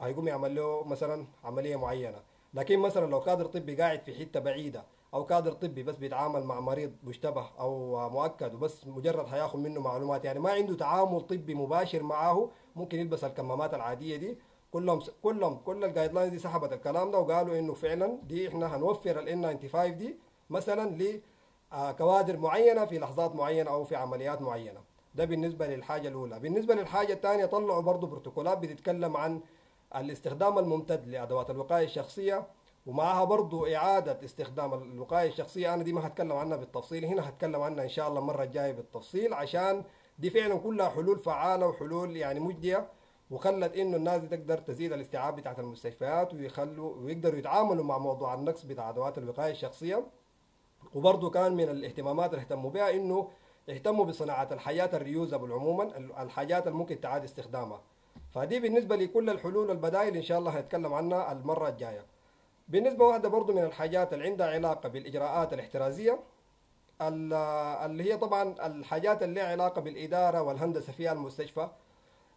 هيقوم يعمل له مثلا عملية معينة. لكن مثلا لو كادر طبي قاعد في حتة بعيدة أو كادر طبي بس بيتعامل مع مريض مشتبه أو مؤكد وبس مجرد هياخذ منه معلومات. يعني ما عنده تعامل طبي مباشر معه ممكن يلبس الكمامات العادية دي. كلهم كلهم كل الجايد لاينز دي سحبت الكلام ده وقالوا إنه فعلا دي إحنا هنوفر ال N95 دي مثلا لكوادر معينة في لحظات معينة أو في عمليات معينة. ده بالنسبة للحاجة الأولى. بالنسبة للحاجة الثانية طلعوا برضه بروتوكولات بتتكلم عن الاستخدام الممتد لأدوات الوقاية الشخصية. ومعها برضو إعادة استخدام الوقاية الشخصية. أنا دي ما هتكلم عنها بالتفصيل هنا هتكلم عنها إن شاء الله المرة الجاية بالتفصيل عشان دي فعلا كلها حلول فعالة وحلول يعني مجدية وخلت إنه الناس تقدر تزيد الاستيعاب بتاعت المستشفيات ويخلوا ويقدروا يتعاملوا مع موضوع النقص بتاع أدوات الوقاية الشخصية. وبرضو كان من الاهتمامات اللي اهتموا بها إنه اهتموا بصناعة الحاجات الريوزابل عموما الحاجات اللي ممكن تعاد استخدامها. فدي بالنسبة لكل الحلول والبدائل إن شاء الله هنتكلم عنها المرة الجاية. بالنسبة واحدة برضو من الحاجات اللي عندها علاقة بالإجراءات الاحترازية اللي هي طبعا الحاجات اللي لها علاقة بالإدارة والهندسة فيها المستشفى.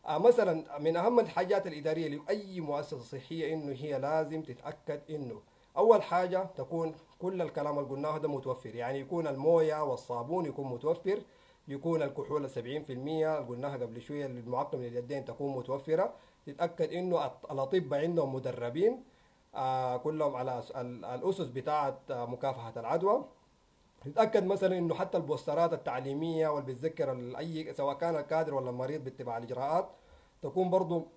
مثلا من أهم الحاجات الإدارية لأي مؤسسة صحية إنه هي لازم تتأكد إنه أول حاجة تكون كل الكلام اللي قلناه ده متوفر. يعني يكون الموية والصابون يكون متوفر يكون الكحول 70% اللي قلناها قبل شوية المعقم لليدين تكون متوفرة. تتأكد إنه الأطباء عندهم مدربين. آه كلهم على الأسس بتاعه مكافحة العدوى. تتاكد مثلا إنه حتى البوسترات التعليمية واللي بتذكر أي سواء كان الكادر ولا المريض باتباع الإجراءات تكون برضو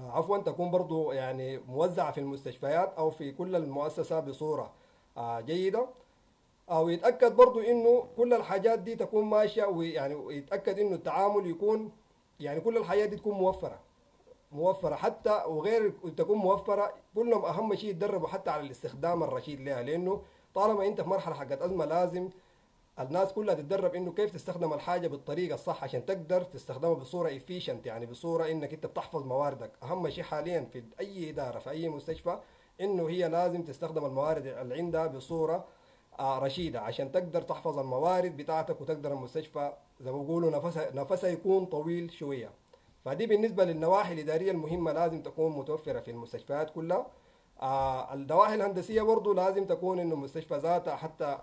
عفوا تكون برضو يعني موزعة في المستشفيات أو في كل المؤسسة بصورة آه جيدة. أو يتأكد برضو إنه كل الحاجات دي تكون ماشية ويعني ويتاكد إنه التعامل يكون يعني كل الحاجات دي تكون موفرة. موفرة. حتى وغير تكون موفرة كلهم أهم شيء يتدربوا حتى على الاستخدام الرشيد لها لأنه طالما أنت في مرحلة حقت أزمة لازم الناس كلها تتدرب إنه كيف تستخدم الحاجة بالطريقة الصح عشان تقدر تستخدمها بصورة افيشنت يعني بصورة إنك أنت بتحفظ مواردك. أهم شيء حاليا في أي إدارة في أي مستشفى إنه هي لازم تستخدم الموارد اللي عندها بصورة رشيدة عشان تقدر تحفظ الموارد بتاعتك وتقدر المستشفى زي ما بيقولوا نفسها نفسها يكون طويل شوية. فدي بالنسبة للنواحي الإدارية المهمة لازم تكون متوفرة في المستشفيات كلها. آه النواحي الهندسية برضو لازم تكون إنه المستشفى ذاتها حتى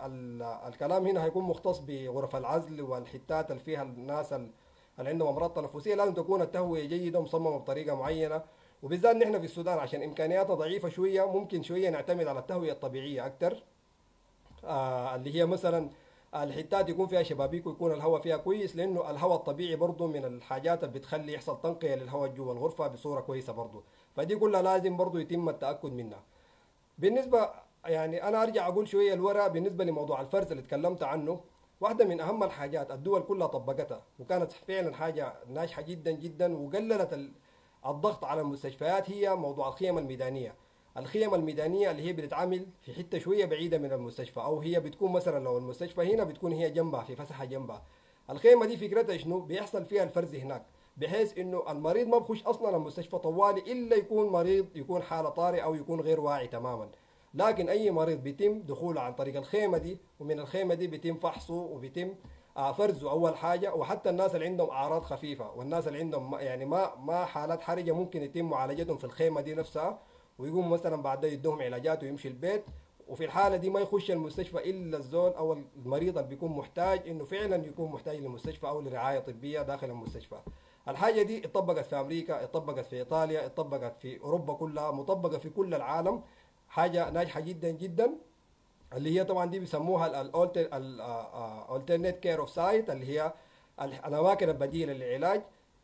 الكلام هنا هيكون مختص بغرف العزل والحتات اللي فيها الناس اللي عندهم أمراض تنفسية. لازم تكون التهوية جيدة مصممة بطريقة معينة. وبالذات نحن في السودان عشان إمكانياتنا ضعيفة شوية ممكن شوية نعتمد على التهوية الطبيعية أكتر. آه اللي هي مثلا الحتات يكون فيها شبابيك ويكون الهواء فيها كويس لأنه الهواء الطبيعي برضه من الحاجات اللي بتخلي يحصل تنقية للهواء جوا الغرفة بصورة كويسة برضه فدي كلها لازم برضه يتم التأكد منها. بالنسبة يعني أنا أرجع أقول شوية لورا بالنسبة لموضوع الفرز اللي تكلمت عنه. واحدة من أهم الحاجات الدول كلها طبقتها وكانت فعلا حاجة ناجحة جدا جدا وقللت الضغط على المستشفيات هي موضوع الخيم الميدانية. الخيم الميدانية اللي هي بتتعمل في حتة شوية بعيدة من المستشفى أو هي بتكون مثلا لو المستشفى هنا بتكون هي جنبها في فسحة جنبها. الخيمة دي فكرتها شنو؟ بيحصل فيها الفرز هناك بحيث إنه المريض ما بخش أصلا المستشفى طوالي إلا يكون مريض يكون حالة طارئة أو يكون غير واعي تماما. لكن أي مريض بيتم دخوله عن طريق الخيمة دي ومن الخيمة دي بيتم فحصه وبيتم آه، فرزه أول حاجة. وحتى الناس اللي عندهم أعراض خفيفة والناس اللي عندهم يعني ما ما حالات حرجة ممكن يتم معالجتهم في الخيمة دي نفسها. ويقوم مثلا بعد ده يدوهم علاجات ويمشي البيت وفي الحالة دي ما يخش المستشفى إلا الزول أو المريض اللي بيكون محتاج إنه فعلا يكون محتاج لمستشفى أو لرعاية طبية داخل المستشفى. الحاجة دي اتطبقت في أمريكا اتطبقت في إيطاليا اتطبقت في أوروبا كلها مطبقة في كل العالم. حاجة ناجحة جدا جدا اللي هي طبعا دي بيسموها ال alternate care of site اللي هي ال- الأماكن البديلة للعلاج.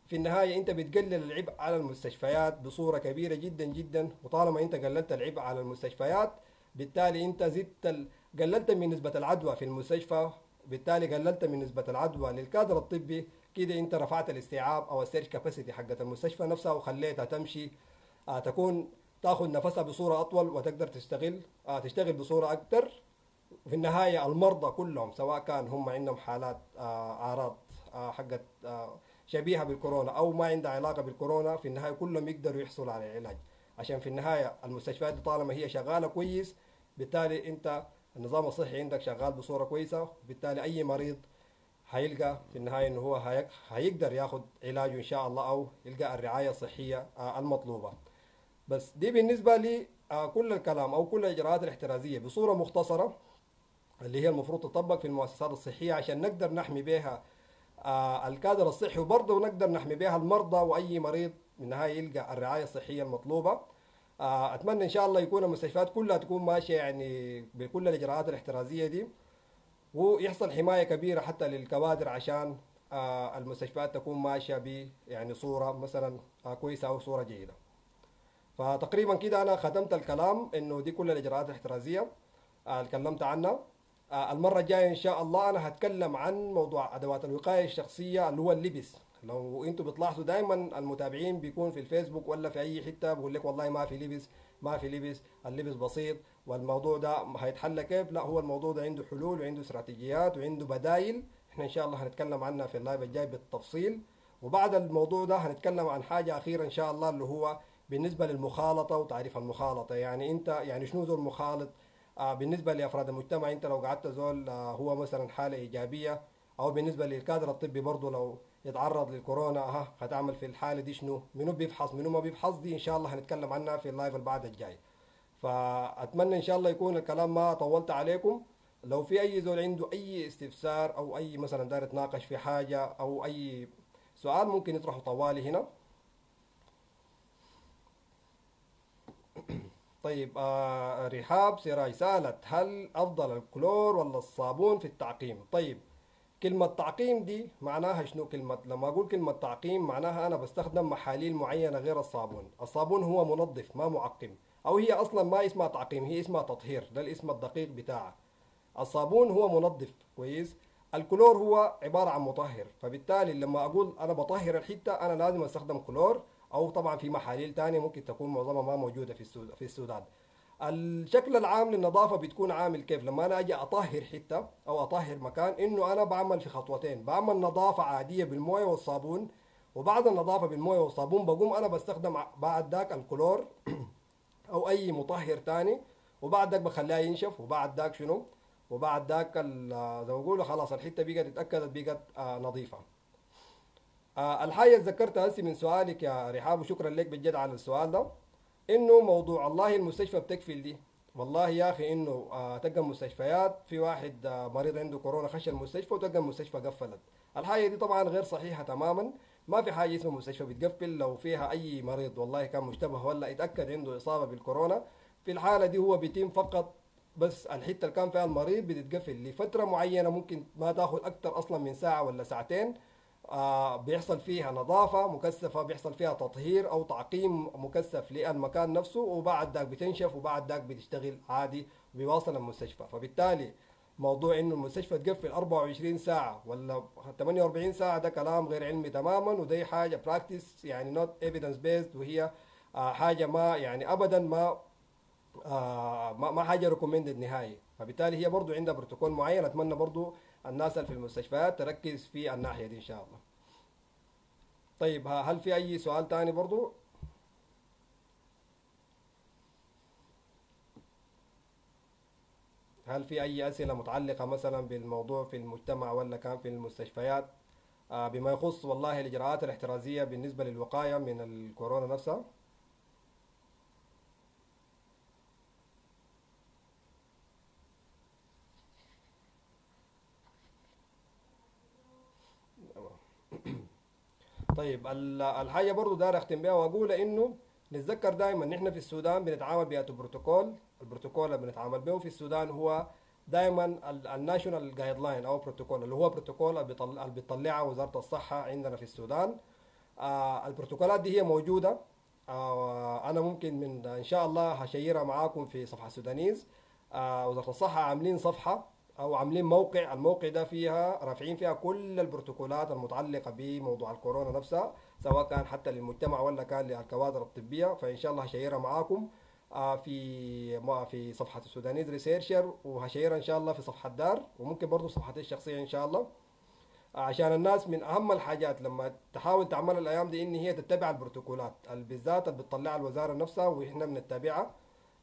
في النهاية أنت بتقلل العبء على المستشفيات بصورة كبيرة جدا جدا وطالما أنت قللت العبء على المستشفيات بالتالي أنت زدت ال... قللت من نسبة العدوى في المستشفى بالتالي قللت من نسبة العدوى للكادر الطبي. كده أنت رفعت الاستيعاب أو السيرش كاباسيتي حقت المستشفى نفسها وخليتها تمشي. آه تكون تاخذ نفسها بصورة أطول وتقدر تشتغل آه تشتغل بصورة أكثر في النهاية المرضى كلهم سواء كان هم عندهم حالات آه، أعراض حقت شبيهة بالكورونا أو ما عندها علاقة بالكورونا في النهاية كلهم يقدروا يحصلوا على العلاج. عشان في النهاية المستشفيات دي طالما هي شغالة كويس بالتالي أنت النظام الصحي عندك شغال بصورة كويسة بالتالي أي مريض هيلقى في النهاية إنه هو هيقدر ياخد علاجه إن شاء الله أو يلقى الرعاية الصحية آه، المطلوبة. بس دي بالنسبة لي آه، كل الكلام أو كل الإجراءات الاحترازية بصورة مختصرة اللي هي المفروض تطبق في المؤسسات الصحية عشان نقدر نحمي بها الكادر الصحي وبرضه نقدر نحمي بها المرضى وأي مريض من النهاية يلقى الرعاية الصحية المطلوبة. آه، أتمنى إن شاء الله يكون المستشفيات كلها تكون ماشية يعني بكل الإجراءات الاحترازية دي ويحصل حماية كبيرة حتى للكوادر عشان آه، المستشفيات تكون ماشية ب يعني صورة مثلا آه، كويسة أو صورة جيدة. فتقريبا كده أنا ختمت الكلام إنه دي كل الإجراءات الاحترازية آه، اتكلمت عنها. آه، المرة الجاية إن شاء الله أنا هتكلم عن موضوع أدوات الوقاية الشخصية اللي هو اللبس. لو أنتوا بتلاحظوا دايما المتابعين بيكون في الفيسبوك ولا في أي حتة بقول لك والله ما في لبس ما في لبس اللبس بسيط والموضوع ده هيتحل كيف؟ لا هو الموضوع ده عنده حلول وعنده استراتيجيات وعنده بدايل. إحنا إن شاء الله هنتكلم عنها في اللايف الجاي بالتفصيل. وبعد الموضوع ده هنتكلم عن حاجة أخيرة إن شاء الله اللي هو بالنسبة للمخالطة وتعريف المخالطة. يعني أنت يعني شنو زول مخالط؟ آه بالنسبة لأفراد المجتمع أنت لو قعدت زول آه هو مثلا حالة إيجابية أو بالنسبة للكادر الطبي برضه لو يتعرض للكورونا ها هتعمل في الحالة دي شنو؟ منو بيفحص؟ منو ما بيفحص؟ دي إن شاء الله هنتكلم عنها في ال live اللي بعد الجاي. فأتمنى إن شاء الله يكون الكلام ما طولت عليكم. لو في أي زول عنده أي استفسار أو أي مثلا داير يتناقش في حاجة أو أي سؤال ممكن يطرحه طوالي هنا. طيب آه رحاب سراج سالت هل أفضل الكلور ولا الصابون في التعقيم؟ طيب كلمة تعقيم دي معناها شنو؟ كلمة لما أقول كلمة تعقيم معناها أنا بستخدم محاليل معينة غير الصابون. الصابون هو منظف ما معقم أو هي أصلا ما اسمها تعقيم هي اسمها تطهير ده الاسم الدقيق بتاعها. الصابون هو منظف كويس؟ الكلور هو عبارة عن مطهر فبالتالي لما أقول أنا بطهر الحتة أنا لازم أستخدم كلور أو طبعا في محاليل تانية ممكن تكون معظمها ما موجودة في في السودان. الشكل العام للنظافة بتكون عامل كيف لما أنا أجي أطهر حتة أو أطهر مكان إنه أنا بعمل في خطوتين. بعمل نظافة عادية بالموية والصابون وبعد النظافة بالموية والصابون بقوم أنا بستخدم بعد ذاك الكلور أو أي مطهر تاني وبعد ذاك بخليها ينشف وبعد ذاك شنو؟ وبعد ذاك زي ما بقولوا خلاص الحتة بقت اتأكدت بقت آه، نظيفة. الحاجة اللي ذكرتها هسي من سؤالك يا رحاب وشكرا لك بجد على السؤال ده. إنه موضوع والله المستشفى بتكفل دي. والله يا أخي إنه آه تلقى مستشفيات في واحد آه مريض عنده كورونا خش المستشفى وتلقى المستشفى قفلت. الحاجة دي طبعا غير صحيحة تماما. ما في حاجة اسمها مستشفى بتقفل. لو فيها أي مريض والله كان مشتبه ولا يتأكد عنده إصابة بالكورونا في الحالة دي هو بيتم فقط بس الحتة اللي كان فيها المريض بتتقفل لفترة معينة ممكن ما تاخذ أكثر أصلا من ساعة ولا ساعتين. بيحصل فيها نظافة مكثفة بيحصل فيها تطهير أو تعقيم مكثف للمكان نفسه وبعد ذاك بتنشف وبعد ذاك بتشتغل عادي وبيواصل المستشفى. فبالتالي موضوع إنه المستشفى تقفل 24 ساعة ولا 48 ساعة ده كلام غير علمي تماما ودي حاجة practice يعني not evidence based وهي آه حاجة ما يعني ابدا ما آه ما حاجة ريكومندد نهائي. فبالتالي هي برضو عندها بروتوكول معين. أتمنى برضو الناس اللي في المستشفيات تركز في الناحية دي إن شاء الله. طيب هل في أي سؤال تاني برضو؟ هل في أي أسئلة متعلقة مثلا بالموضوع في المجتمع ولا كان في المستشفيات؟ آه، بما يخص والله الإجراءات الاحترازية بالنسبة للوقاية من الكورونا نفسها. طيب ال- الحاجة برضو داير أختم بها وأقول إنه نتذكر دائما نحن في السودان بنتعامل بهذا البروتوكول البروتوكول اللي بنتعامل به في السودان هو دائما ال national guideline أو بروتوكول اللي هو بروتوكول اللي بتطلعها وزارة الصحة عندنا في السودان. آه البروتوكولات دي هي موجودة. آه أنا ممكن من إن شاء الله هشيرها معاكم في صفحة Sudanese آه وزارة الصحة عاملين صفحة أو عاملين موقع الموقع ده فيها رافعين فيها كل البروتوكولات المتعلقة بموضوع الكورونا نفسها سواء كان حتى للمجتمع ولا كان للكوادر الطبية. فإن شاء الله هشيرها معاكم آه، في في صفحة السودانيز ريسيرشر وهشيرها إن شاء الله في صفحة دار وممكن برضه صفحتي الشخصية إن شاء الله. عشان الناس من أهم الحاجات لما تحاول تعمل الأيام دي إن هي تتبع البروتوكولات ال- بالذات اللي بتطلعها الوزارة نفسها وإحنا بنتبعها.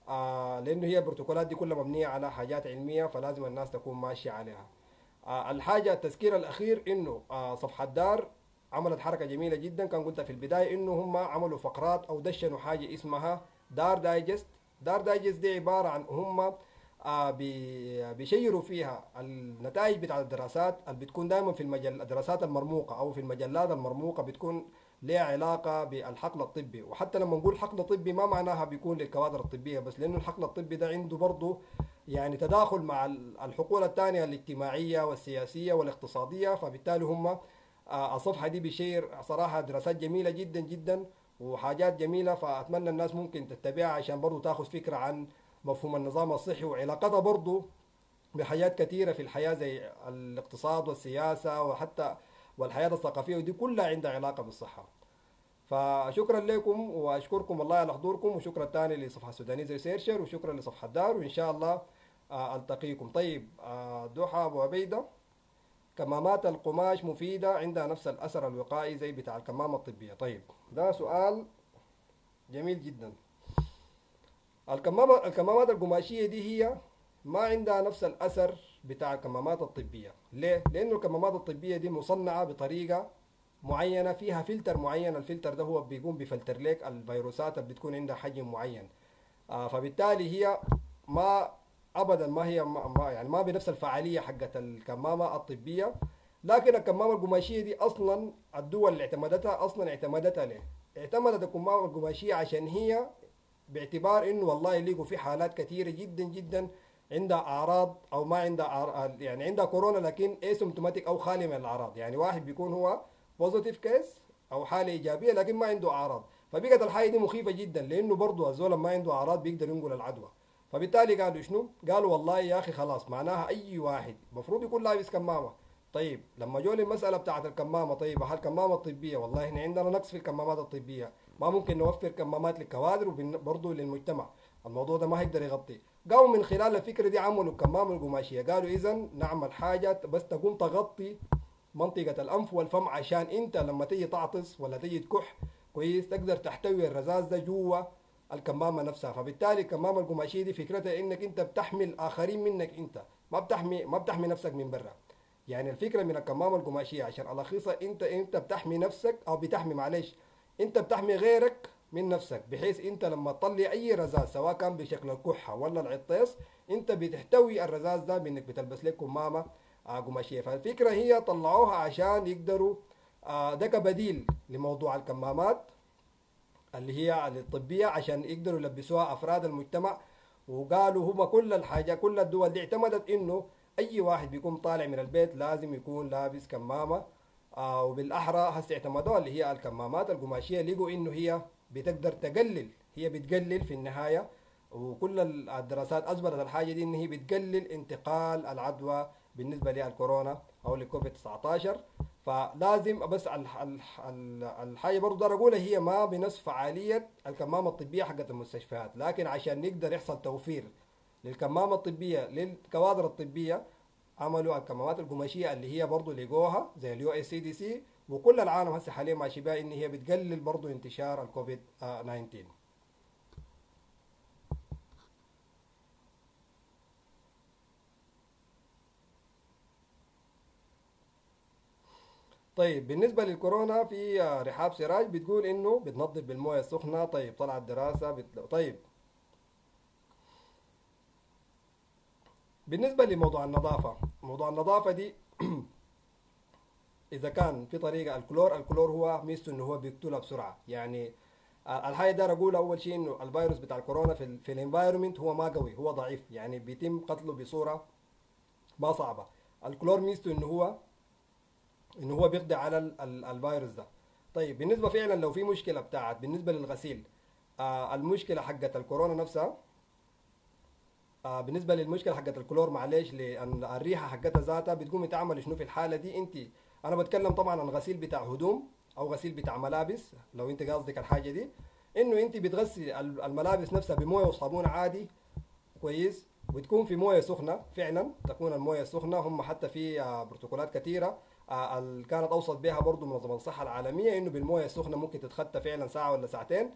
آه لأنه هي البروتوكولات دي كلها مبنية على حاجات علمية فلازم الناس تكون ماشية عليها. آه الحاجة التذكير الأخير إنه آه صفحة دار عملت حركة جميلة جدا. كان قلتها في البداية إنه هم عملوا فقرات أو دشنوا حاجة اسمها دار دايجست. دار دايجست دي عبارة عن هم آه بي- بيشيروا فيها النتائج بتاعت الدراسات اللي بتكون دائما في المجل الدراسات المرموقة أو في المجلات المرموقة بتكون لها علاقة بالحقل الطبي؟ وحتى لما نقول حقل طبي ما معناها بيكون للكوادر الطبية بس لأنه الحقل الطبي ده عنده برضه يعني تداخل مع ال- الحقول الثانية الاجتماعية والسياسية والاقتصادية. فبالتالي هم آه، الصفحة دي بيشير صراحة دراسات جميلة جدا جدا وحاجات جميلة. فأتمنى الناس ممكن تتبعها عشان برضه تاخذ فكرة عن مفهوم النظام الصحي وعلاقتها برضه بحاجات كثيرة في الحياة زي الاقتصاد والسياسة وحتى والحياة الثقافية ودي كلها عندها علاقة بالصحة. فشكرا لكم وأشكركم والله على حضوركم وشكرا تاني لصفحة سودانيز ريسيرشر وشكرا لصفحة دار وإن شاء الله آه، ألتقيكم. طيب آه، ضحى أبو عبيدة كمامات القماش مفيدة عندها نفس الأثر الوقائي زي بتاع الكمامة الطبية. طيب ده سؤال جميل جدا. الكمامة الكمامات القماشية دي هي ما عندها نفس الأثر بتاع الكمامات الطبية. ليه؟ لأنه الكمامات الطبية دي مصنعة بطريقة معينة فيها فلتر معين الفلتر ده هو بيقوم بفلتر لك الفيروسات اللي بتكون عندها حجم معين آه فبالتالي هي ما ابدا ما هي ما يعني ما بنفس الفعالية حقت الكمامة الطبية لكن الكمامة القماشية دي أصلا الدول اللي اعتمدتها أصلا اعتمدتها ليه؟ اعتمدت الكمامة القماشية عشان هي باعتبار إنه والله لقوا في حالات كثيره جدا جدا عندها أعراض أو ما عندها أعراض يعني عندها كورونا لكن asymptomatic أو خالي من الأعراض. يعني واحد بيكون هو positive case أو حالة إيجابية لكن ما عنده أعراض. فبقت الحالة دي مخيفة جدا لأنه برضه الزول ما عنده أعراض بيقدر ينقل العدوى. فبالتالي قالوا شنو؟ قالوا والله يا أخي خلاص معناها أي واحد المفروض يكون لابس كمامة. طيب لما جو المسألة بتاعت الكمامة طيب هل الكمامه الطبيه والله إحنا عندنا نقص في الكمامات الطبية. ما ممكن نوفر كمامات للكوادر وبرضه للمجتمع. الموضوع ده ما هيقدر يغطي. قاموا من خلال الفكرة دي عملوا الكمامه القماشية. قالوا إذا نعمل حاجة بس تقوم تغطي منطقة الأنف والفم عشان أنت لما تيجي تعطس ولا تيجي تكح كويس تقدر تحتوي الرذاذ ده جوا الكمامة نفسها. فبالتالي الكمامة القماشية دي فكرتها إنك أنت بتحمي الآخرين منك أنت. ما بتحمي ما بتحمي نفسك من برا. يعني الفكرة من الكمامة القماشية عشان ألخصها أنت أنت بتحمي نفسك أو بتحمي معلش أنت بتحمي غيرك من نفسك بحيث أنت لما تطلع أي رذاذ سواء كان بشكل الكحة ولا العطاس أنت بتحتوي الرذاذ ده بإنك بتلبس لك كمامة آه، قماشية. فالفكرة هي طلعوها عشان يقدروا آه، ده كبديل لموضوع الكمامات اللي هي الطبية عشان يقدروا يلبسوها أفراد المجتمع. وقالوا هم كل الحاجة كل الدول دي اعتمدت إنه أي واحد بيكون طالع من البيت لازم يكون لابس كمامه آه وبالأحرى هسه اعتمدوها اللي هي الكمامات القماشية لقوا إنه هي بتقدر تقلل هي بتقلل في النهاية وكل الدراسات أثبتت الحاجة دي إن هي بتقلل انتقال العدوى بالنسبة للكورونا أو لكوفيد 19 فلازم بس الح- الح- ال- الحاجة برضه ده أقولها هي ما بنفس فعالية الكمامة الطبية حقت المستشفيات. لكن عشان نقدر يحصل توفير للكمامة الطبية للكوادر الطبية عملوا الكمامات القماشية اللي هي برضه لقوها زي ال US CDC وكل العالم هسه حاليا ماشي بها إن هي بتقلل برضه انتشار الكوفيد 19 طيب بالنسبة للكورونا في رحاب سراج بتقول إنه بتنظف بالموية السخنة. طيب طلعت دراسة بت... طيب. بالنسبة لموضوع النظافة موضوع النظافة دي إذا كان في طريقة الكلور الكلور هو ميزته إنه هو بيقتلها بسرعة. يعني الحاجة داير أقول أول شيء إنه الفيروس بتاع الكورونا في في ال environment هو ما قوي هو ضعيف. يعني بيتم قتله بصورة ما صعبة. الكلور ميزته إنه هو إنه هو بيقضي على ال ال الفيروس ده. طيب بالنسبة فعلا لو في مشكلة بتاعت بالنسبة للغسيل آه المشكلة حقت الكورونا نفسها آه بالنسبة للمشكلة حقت الكلور معلش لأن الريحة حقتها ذاتها بتقوم تعمل شنو في الحالة دي؟ انت أنا بتكلم طبعا عن غسيل بتاع هدوم أو غسيل بتاع ملابس لو أنت قصدك الحاجة دي. إنه أنت بتغسلي الملابس نفسها بموية وصابون عادي كويس وتكون في موية سخنة. فعلا تكون الموية سخنه هم حتى في آه بروتوكولات كثيره آه كانت أوصت بها برضه منظمة الصحة العالمية إنه بالموية السخنة ممكن تتخطى فعلا ساعة ولا ساعتين.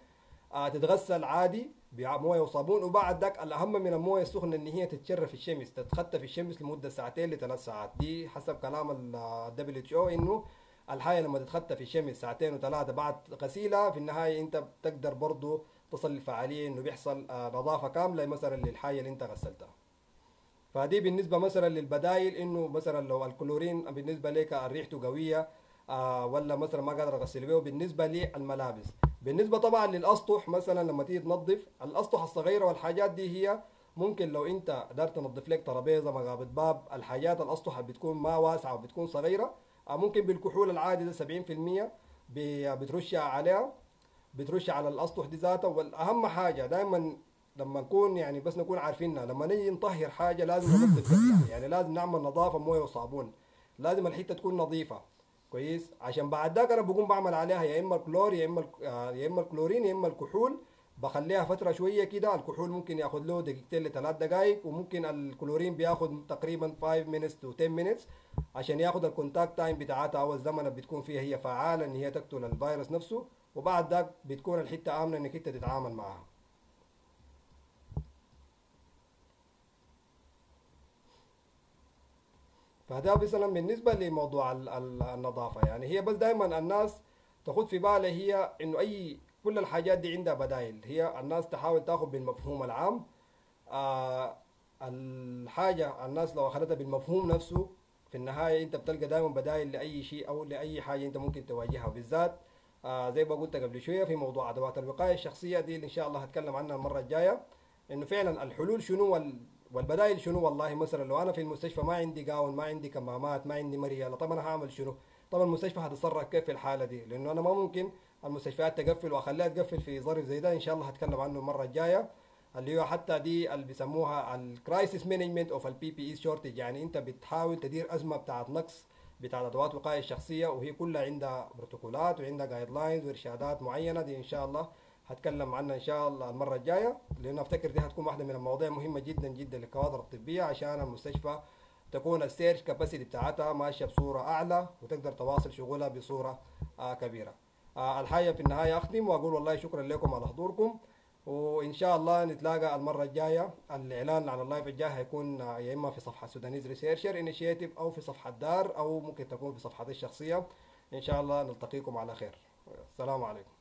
آه تتغسل عادي. بمويه وصابون. وبعد ذاك الأهم من الموية السخنة إن هي تتشر في الشمس. تتخت في الشمس لمدة ساعتين لثلاث ساعات. دي حسب كلام ال WHO إنه الحاجة لما تتخت في الشمس ساعتين وثلاثة بعد غسيلها في النهاية أنت بتقدر برضه تصل للفعاليه إنه بيحصل آه نظافة كاملة مثلا للحاجة اللي أنت غسلتها. فدي بالنسبة مثلا للبدايل إنه مثلا لو الكلورين بالنسبة لك ريحته قوية آه ولا مثلا ما قادر أغسل بيه بالنسبة للملابس. بالنسبة طبعا للأسطح مثلا لما تيجي تنظف الأسطح الصغيرة والحاجات دي هي ممكن لو أنت قدرت تنظف لك ترابيزة مقابض باب الحاجات الأسطح بتكون ما واسعة وبتكون صغيرة آه ممكن بالكحول العادي ده 70% بترشها عليها بترش على الأسطح دي ذاتها. والأهم حاجة دائما لما نكون يعني بس نكون عارفينها لما نيجي نطهر حاجة لازم ننظف يعني, لازم نعمل نظافة موية وصابون. لازم الحتة تكون نظيفة. كويس؟ عشان بعد ذاك أنا بقوم بعمل عليها يا إما الكلور يا إما يا إما الكلورين يا إما الكحول. بخليها فترة شوية كده الكحول ممكن ياخذ له دقيقتين لثلاث دقائق وممكن الكلورين بياخذ تقريبا 5 minutes to 10 minutes عشان ياخذ ال contact time بتاعتها. أو الزمن اللي بتكون فيها هي فعاله إن هي تقتل الفيروس نفسه وبعد ذاك بتكون الحتة آمنة إنك أنت تتعامل معها. فده مثلا بالنسبة لموضوع النظافة. يعني هي بس دائما الناس تاخذ في بالها هي إنه أي كل الحاجات دي عندها بدائل. هي الناس تحاول تأخذ بالمفهوم العام. آه الحاجة الناس لو أخذتها بالمفهوم نفسه في النهاية أنت بتلقى دائما بدائل لأي شيء أو لأي حاجة أنت ممكن تواجهها. بالذات آه زي ما قلت قبل شوية في موضوع أدوات الوقاية الشخصية دي اللي إن شاء الله هتكلم عنها المرة الجاية إنه فعلا الحلول شنو والبدائل شنو؟ والله مثلا لو أنا في المستشفى ما عندي gown ما عندي كمامات ما عندي مريالة طب أنا هعمل شنو؟ طبعا المستشفى هتتصرف كيف في الحالة دي؟ لأنه أنا ما ممكن المستشفيات تقفل وأخليها تقفل في ظرف زي ده. إن شاء الله هتكلم عنه المرة الجاية. اللي هو حتى دي اللي بيسموها ال crisis management of ال PPE shortage يعني أنت بتحاول تدير أزمة بتاعت نقص بتاعت أدوات وقاية الشخصية وهي كلها عندها بروتوكولات وعندها guidelines وإرشادات معينة دي إن شاء الله هتكلم عنها إن شاء الله المرة الجاية لأن أفتكر دي هتكون واحدة من المواضيع مهمة جدا جدا للكوادر الطبية عشان المستشفى تكون ال surge capacity بتاعتها ماشية بصورة أعلى وتقدر تواصل شغلها بصورة آه كبيرة. آه الحاجة في النهاية اختم وأقول والله شكرا لكم على حضوركم وإن شاء الله نتلاقى المرة الجاية. الإعلان عن ال live الجاي هيكون يا إما في صفحة Sudanese Researchers Initiative أو في صفحة دار أو ممكن تكون في صفحتي الشخصية. إن شاء الله نلتقيكم على خير. السلام عليكم.